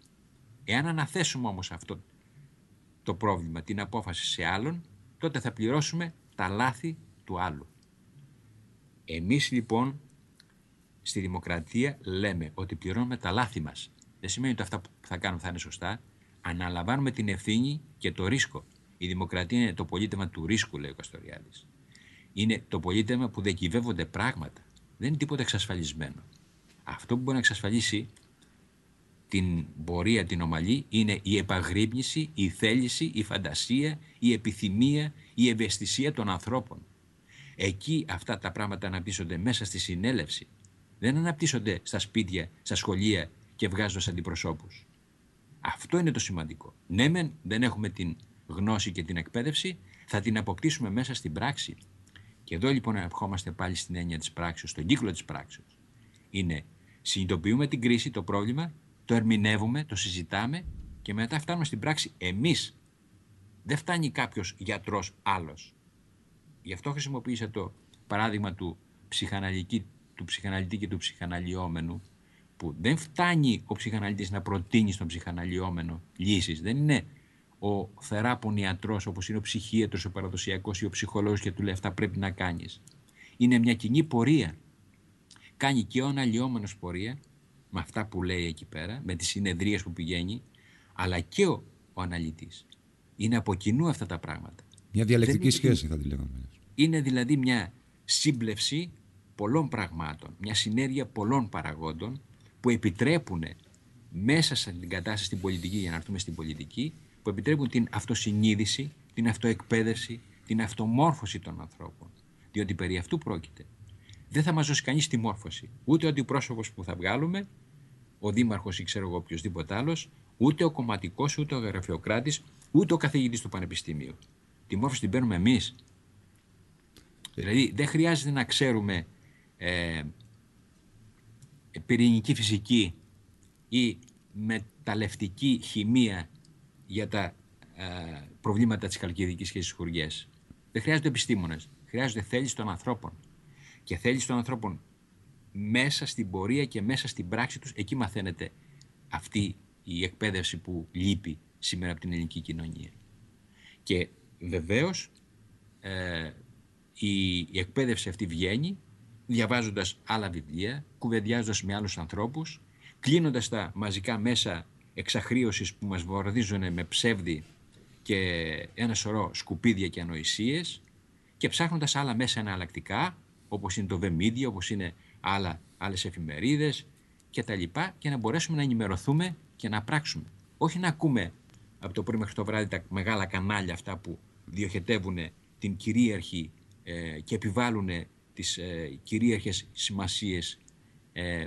Εάν αναθέσουμε όμως αυτό το πρόβλημα, την απόφαση σε άλλον, τότε θα πληρώσουμε τα λάθη του άλλου. Εμείς λοιπόν στη δημοκρατία λέμε ότι πληρώνουμε τα λάθη μας. Δεν σημαίνει ότι αυτά που θα κάνουμε θα είναι σωστά. Αναλαμβάνουμε την ευθύνη και το ρίσκο. Η δημοκρατία είναι το πολίτευμα του ρίσκου, λέει ο Καστοριάδης. Είναι το πολίτευμα που διακυβεύονται πράγματα. Δεν είναι τίποτα εξασφαλισμένο. Αυτό που μπορεί να εξασφαλίσει την πορεία την ομαλή είναι η επαγρύπνηση, η θέληση, η φαντασία, η επιθυμία, η ευαισθησία των ανθρώπων. Εκεί αυτά τα πράγματα αναπτύσσονται μέσα στη συνέλευση. Δεν αναπτύσσονται στα σπίτια, στα σχολεία και βγάζοντας αντιπροσώπους. Αυτό είναι το σημαντικό. Ναι, δεν έχουμε την γνώση και την εκπαίδευση, θα την αποκτήσουμε μέσα στην πράξη. Και εδώ λοιπόν ερχόμαστε πάλι στην έννοια της πράξης, στον κύκλο της πράξης. Είναι συνειδητοποιούμε την κρίση, το πρόβλημα, το ερμηνεύουμε, το συζητάμε και μετά φτάνουμε στην πράξη εμείς. Δεν φτάνει κάποιος γιατρός άλλος. Γι' αυτό χρησιμοποίησα το παράδειγμα του, του ψυχαναλυτή και του ψυχαναλυόμενου που δεν φτάνει ο ψυχαναλυτής να προτείνει στον ψυχαναλυόμενο λύσεις. Δεν είναι ο θεράπων ιατρός, όπως είναι ο ψυχίατρος, ο παραδοσιακός ή ο ψυχολόγος και του λέει αυτά πρέπει να κάνεις. Είναι μια κοινή πορεία. Κάνει και ο αναλυόμενος πορεία με αυτά που λέει εκεί πέρα, με τις συνεδρίες που πηγαίνει, αλλά και ο, ο αναλυτής. Είναι από κοινού αυτά τα πράγματα. Μια διαλεκτική σχέση, θα τη λέγαμε. Είναι δηλαδή μια σύμπλευση πολλών πραγμάτων, μια συνέργεια πολλών παραγόντων που επιτρέπουν μέσα στην κατάσταση στην πολιτική, για να έρθουμε στην πολιτική, που επιτρέπουν την αυτοσυνείδηση, την αυτοεκπαίδευση, την αυτομόρφωση των ανθρώπων. Διότι περί αυτού πρόκειται. Δεν θα μας δώσει κανείς τη μόρφωση. Ούτε ο αντιπρόσωπος που θα βγάλουμε, ο δήμαρχος ή ξέρω εγώ οποιοδήποτε άλλος, ούτε ο κομματικός, ούτε ο γραφειοκράτης, ούτε ο καθηγητής του Πανεπιστημίου. Τη μόρφωση την παίρνουμε εμείς. Δηλαδή δεν χρειάζεται να ξέρουμε ε, πυρηνική φυσική ή μεταλλευτική χημεία για τα ε, προβλήματα της χαλκιδικής και της χουριές. Δεν χρειάζονται επιστήμονες. Χρειάζονται θέληση των ανθρώπων. Και θέληση των ανθρώπων μέσα στην πορεία και μέσα στην πράξη τους, εκεί μαθαίνεται αυτή η εκπαίδευση που λείπει σήμερα από την ελληνική κοινωνία. Και βεβαίως ε, η, η εκπαίδευση αυτή βγαίνει διαβάζοντας άλλα βιβλία, κουβεντιάζοντας με άλλους ανθρώπους, κλείνοντας τα μαζικά μέσα εξαχρίωσης που μας βορδίζουν με ψεύδι και ένα σωρό σκουπίδια και ανοησίες και ψάχνοντας άλλα μέσα εναλλακτικά όπως είναι το V-Media, όπως είναι άλλα, άλλες εφημερίδες και τα λοιπά και να μπορέσουμε να ενημερωθούμε και να πράξουμε. Όχι να ακούμε από το πρωί μέχρι το βράδυ τα μεγάλα κανάλια αυτά που διοχετεύουν την κυρίαρχη ε, και επιβάλλουν τις ε, κυρίαρχες σημασίες ε,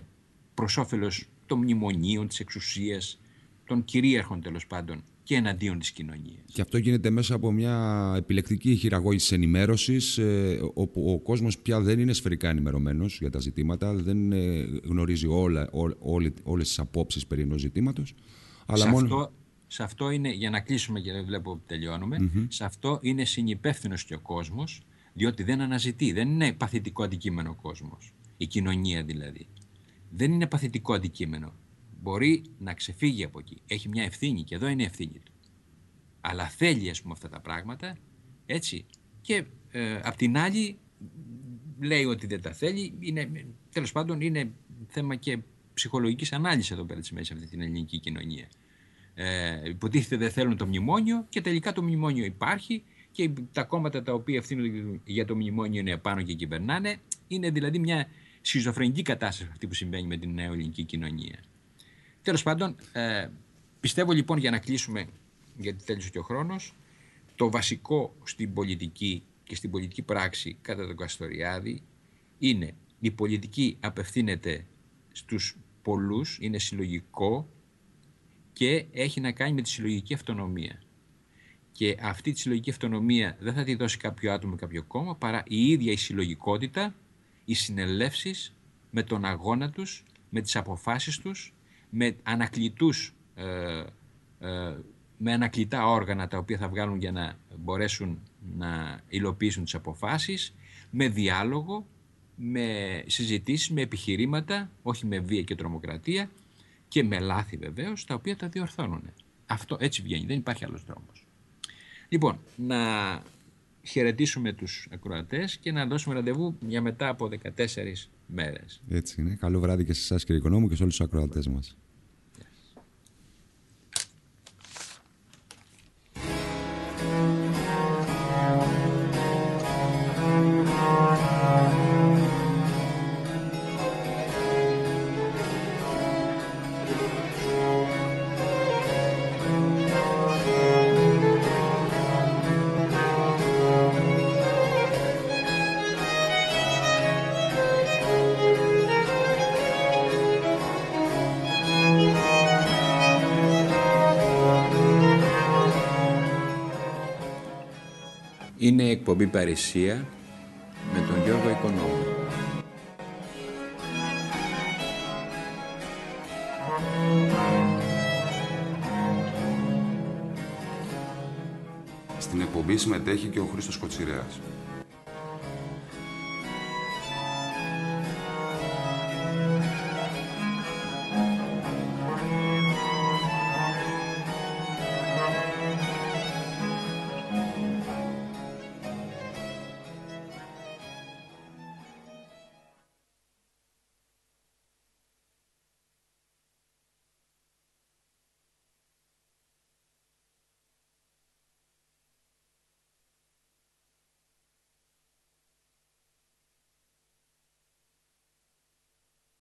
προς όφελος των μνημονίων, της εξουσίας, των κυρίαρχων τέλος πάντων και εναντίον της κοινωνίας. Και αυτό γίνεται μέσα από μια επιλεκτική χειραγώγηση ενημέρωσης, ε, όπου ο κόσμος πια δεν είναι σφαιρικά ενημερωμένος για τα ζητήματα, δεν ε, γνωρίζει όλα, ό, όλε, όλες τις απόψεις περί ενός ζητήματος. Αλλά σε, μόνο... αυτό, σε αυτό είναι, για να κλείσουμε και δεν βλέπω που τελειώνουμε, σε αυτό είναι συνυπεύθυνος και ο κόσμος, διότι δεν αναζητεί, δεν είναι παθητικό αντικείμενο ο κόσμος, η κοινωνία δηλαδή. Δεν είναι παθητικό αντικείμενο μπορεί να ξεφύγει από εκεί. Έχει μια ευθύνη και εδώ είναι η ευθύνη του. Αλλά θέλει ας πούμε αυτά τα πράγματα, έτσι. Και ε, απ' την άλλη λέει ότι δεν τα θέλει. Είναι, τέλος πάντων είναι θέμα και ψυχολογικής ανάλυσης εδώ πέρα μέσα σε αυτή την ελληνική κοινωνία. Ε, υποτίθεται δεν θέλουν το μνημόνιο και τελικά το μνημόνιο υπάρχει και τα κόμματα τα οποία ευθύνονται για το μνημόνιο είναι επάνω και κυβερνάνε. Είναι δηλαδή μια σχιζοφρενική κατάσταση αυτή που συμβαίνει με την νέα ελληνική κοινωνία. Τέλος πάντων, ε, πιστεύω λοιπόν για να κλείσουμε, γιατί τέλειωσε και ο χρόνος, το βασικό στην πολιτική και στην πολιτική πράξη κατά τον Καστοριάδη είναι η πολιτική απευθύνεται στους πολλούς, είναι συλλογικό και έχει να κάνει με τη συλλογική αυτονομία. Και αυτή τη συλλογική αυτονομία δεν θα τη δώσει κάποιο άτομο, κάποιο κόμμα, παρά η ίδια η συλλογικότητα, οι συνελεύσεις με τον αγώνα τους, με τις αποφάσεις τους με ανακλητούς ε, ε, με ανακλητά όργανα τα οποία θα βγάλουν για να μπορέσουν να υλοποιήσουν τις αποφάσεις, με διάλογο, με συζητήσεις, με επιχειρήματα, όχι με βία και τρομοκρατία και με λάθη βεβαίως, τα οποία τα διορθώνουν. Αυτό έτσι βγαίνει, δεν υπάρχει άλλος δρόμος. Λοιπόν, να χαιρετήσουμε τους ακροατές και να δώσουμε ραντεβού για μετά από 14 μέρες. Έτσι είναι. Καλό βράδυ και σε εσάς κύριε Οικονόμου και σε όλους τους ακροατές μας. Εκπομπή Παρισία με τον Γιώργο Οικονόμου. Στην εκπομπή συμμετέχει και ο Χρήστος Κοτσιρέας.